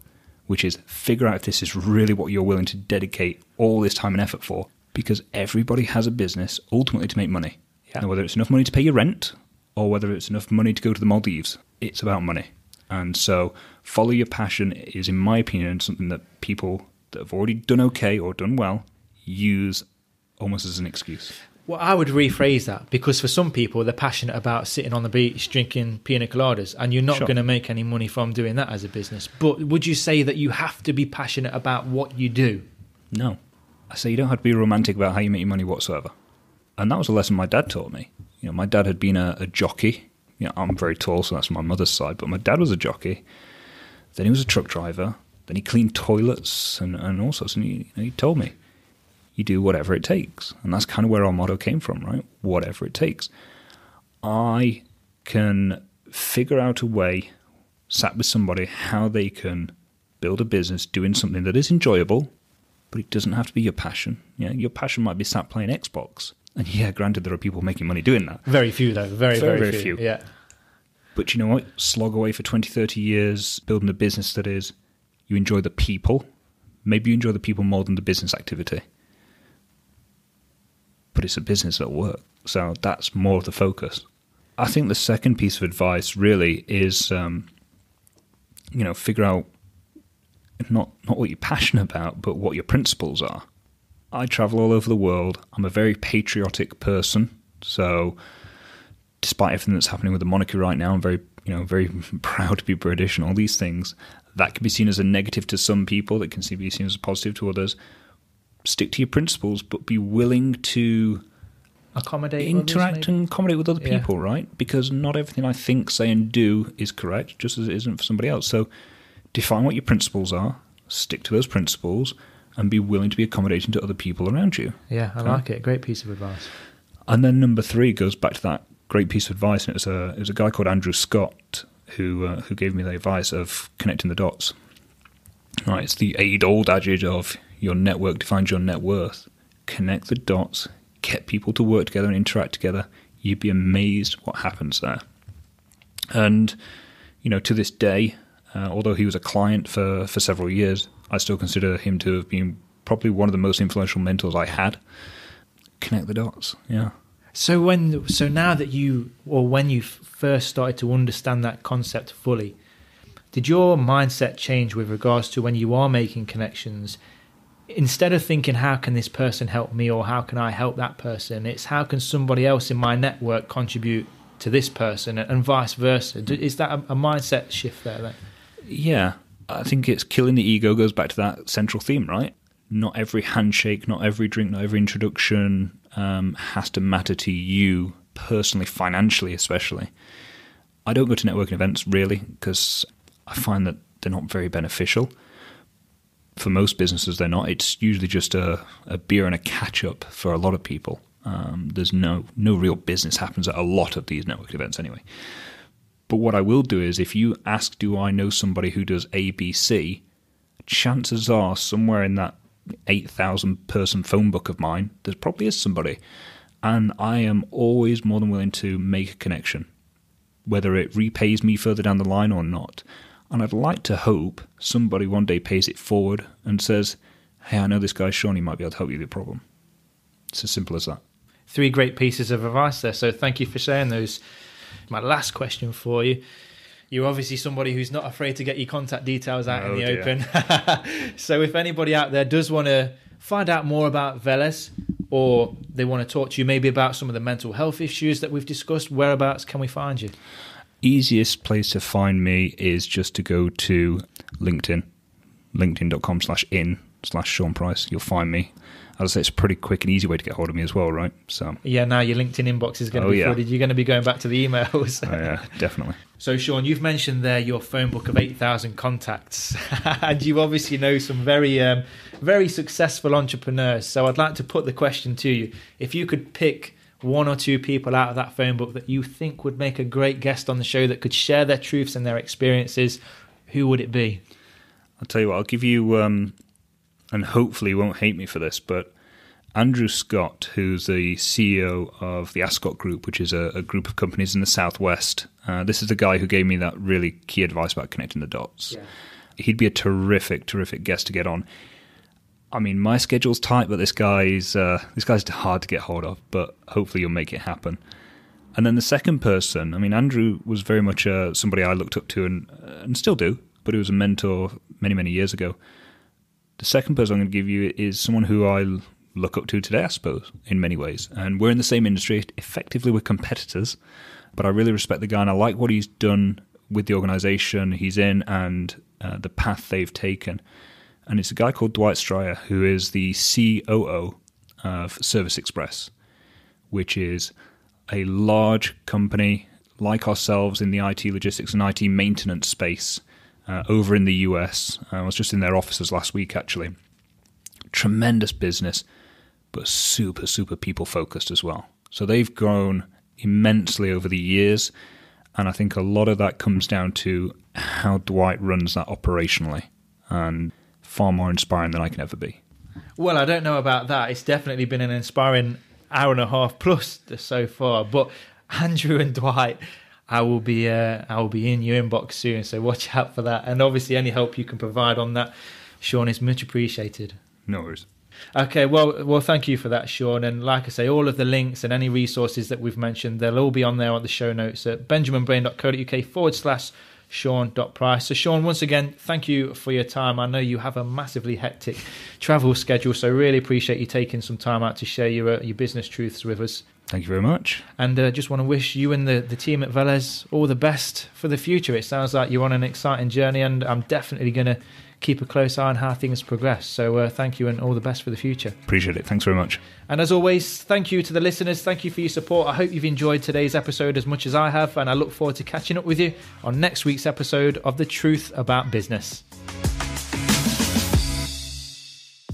which is figure out if this is really what you're willing to dedicate all this time and effort for. Because everybody has a business ultimately to make money. Yeah. Now, whether it's enough money to pay your rent or whether it's enough money to go to the Maldives, it's about money. And so, follow your passion is, in my opinion, something that people that have already done okay or done well use almost as an excuse. Well, I would rephrase that because for some people, they're passionate about sitting on the beach drinking pina coladas, and you're not sure. going to make any money from doing that as a business. But would you say that you have to be passionate about what you do? No. I say you don't have to be romantic about how you make your money whatsoever. And that was a lesson my dad taught me. You know, my dad had been a, a jockey. You know, I'm very tall, so that's my mother's side, but my dad was a jockey. Then he was a truck driver. Then he cleaned toilets and, and all sorts. And he, you know, he told me, you do whatever it takes. And that's kind of where our motto came from, right? Whatever it takes. I can figure out a way, sat with somebody, how they can build a business doing something that is enjoyable, but it doesn't have to be your passion. Yeah, your passion might be sat playing Xbox. And yeah, granted, there are people making money doing that. Very few, though. Very, Very, very, very few. few. Yeah. But you know what? Slog away for 20, 30 years building a business that is, you enjoy the people. Maybe you enjoy the people more than the business activity. But it's a business at work. So that's more of the focus. I think the second piece of advice really is, um, you know, figure out not, not what you're passionate about, but what your principles are. I travel all over the world. I'm a very patriotic person. So despite everything that's happening with the monarchy right now, I'm very, you know, very proud to be British and all these things. That can be seen as a negative to some people. That can be seen as a positive to others. Stick to your principles, but be willing to Accommodate interact others, and accommodate with other Yeah. people, right? Because not everything I think, say, and do is correct, just as it isn't for somebody else. So define what your principles are, stick to those principles, and be willing to be accommodating to other people around you. Yeah, I Okay. like it. Great piece of advice. And then number three goes back to that great piece of advice, and it was a it was a guy called Andrew Scott who uh, who gave me the advice of connecting the dots. Right, it's the age old adage of your network defines your net worth. Connect the dots, get people to work together and interact together. You'd be amazed what happens there. And you know, to this day, uh, although he was a client for for several years, I still consider him to have been probably one of the most influential mentors I had. Connect the dots, yeah. So when, so now that you, or when you first started to understand that concept fully, did your mindset change with regards to when you are making connections? Instead of thinking, how can this person help me or how can I help that person? It's how can somebody else in my network contribute to this person and vice versa? Is that a, mindset shift there then? Yeah, I think it's killing the ego goes back to that central theme, right? Not every handshake, not every drink, not every introduction um, has to matter to you personally, financially, especially. I don't go to networking events really because I find that they're not very beneficial. For most businesses, they're not. It's usually just a, a beer and a catch up for a lot of people. Um, there's no no real business happens at a lot of these networking events anyway. But what I will do is if you ask, do I know somebody who does ABC? Chances are somewhere in that 8,000 person phone book of mine, there probably is somebody. And I am always more than willing to make a connection, whether it repays me further down the line or not. And I'd like to hope somebody one day pays it forward and says, Hey, I know this guy, Sean, he might be able to help you with your problem. It's as simple as that. Three great pieces of advice there. So thank you for sharing those. My last question for you. You're obviously somebody who's not afraid to get your contact details out in Oh, the dear. open. so if anybody out there does want to find out more about Velez or they want to talk to you maybe about some of the mental health issues that we've discussed, whereabouts can we find you? Easiest place to find me is just to go to LinkedIn, linkedin.com slash in slash Sean Price. You'll find me. As I say, it's a pretty quick and easy way to get hold of me as well, right? So, Yeah, now your LinkedIn inbox is going to Oh, be yeah. flooded. You're going to be going back to the emails. uh, yeah, definitely. So, Sean, you've mentioned there your phone book of 8,000 contacts, and you obviously know some very, um, very successful entrepreneurs. So, I'd like to put the question to you. If you could pick one or two people out of that phone book that you think would make a great guest on the show that could share their truths and their experiences, who would it be? I'll tell you what, I'll give you, um, and hopefully you won't hate me for this, but Andrew Scott, who's the CEO of the Ascot Group, which is a, a group of companies in the Southwest, uh, this is the guy who gave me that really key advice about connecting the dots. He'd be a terrific, terrific guest to get on. I mean, my schedule's tight, but this guy's uh, this guy's hard to get hold of. But hopefully, you'll make it happen. And then the second person, I mean, Andrew was very much uh, somebody I looked up to and and still do, but he was a mentor many many years ago. The second person I'm going to give you is someone who I look up to today, I suppose, in many ways. And we're in the same industry. Effectively, we're competitors, but I really respect the guy and I like what he's done with the organization he's in and uh, the path they've taken. And it's a guy called Dwight Stryer, who is the COO of Service Express, which is a large company like ourselves in the IT logistics and IT maintenance space uh, over in the US. I was just in their offices last week, actually. Tremendous business, but super, super people focused as well. So they've grown immensely over the years. And I think a lot of that comes down to how Dwight runs that operationally and far more inspiring than I can ever be. Well, I don't know about that. It's definitely been an inspiring hour and a half plus so far. But Andrew and Dwight, I will be uh, I will be in your inbox soon, so watch out for that. And obviously, any help you can provide on that, Sean, is much appreciated. No worries. Okay, well, well, thank you for that, Sean. And like I say, all of the links and any resources that we've mentioned, they'll all be on there on the show notes at benjaminbrain.co.uk forward slash Sean.price. So, Sean, once again, thank you for your time. I know you have a massively hectic travel schedule, so really appreciate you taking some time out to share your uh, your business truths with us. Thank you very much. And uh, just want to wish you and the, the team at Velez all the best for the future. It sounds like you're on an exciting journey, and I'm definitely going to keep a close eye on how things progress. So uh, thank you and all the best for the future. Appreciate it. Thanks very much. And as always, thank you to the listeners. Thank you for your support. I hope you've enjoyed today's episode as much as I have, and I look forward to catching up with you on next week's episode of The Truth About Business.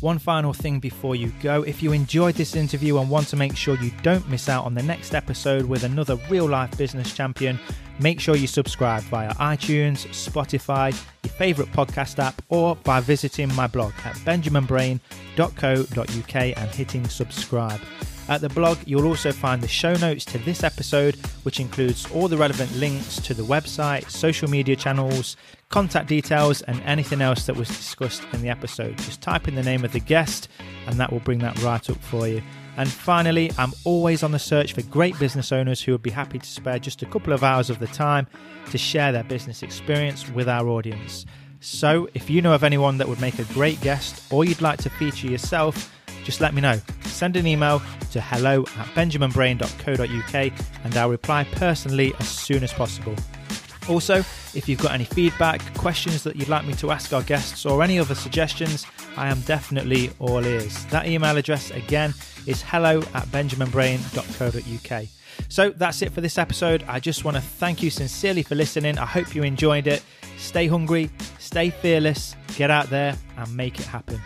One final thing before you go. If you enjoyed this interview and want to make sure you don't miss out on the next episode with another real life business champion, make sure you subscribe via iTunes, Spotify, your favourite podcast app, or by visiting my blog at benjaminbrain.co.uk and hitting subscribe. At the blog, you'll also find the show notes to this episode, which includes all the relevant links to the website, social media channels, contact details, and anything else that was discussed in the episode. Just type in the name of the guest, and that will bring that right up for you. And finally, I'm always on the search for great business owners who would be happy to spare just a couple of hours of the time to share their business experience with our audience. So, if you know of anyone that would make a great guest or you'd like to feature yourself, just let me know. Send an email to hello at benjaminbrain.co.uk and I'll reply personally as soon as possible. Also, if you've got any feedback, questions that you'd like me to ask our guests, or any other suggestions, I am definitely all ears. That email address again is hello at benjaminbrain.co.uk. So that's it for this episode. I just want to thank you sincerely for listening. I hope you enjoyed it. Stay hungry, stay fearless, get out there and make it happen.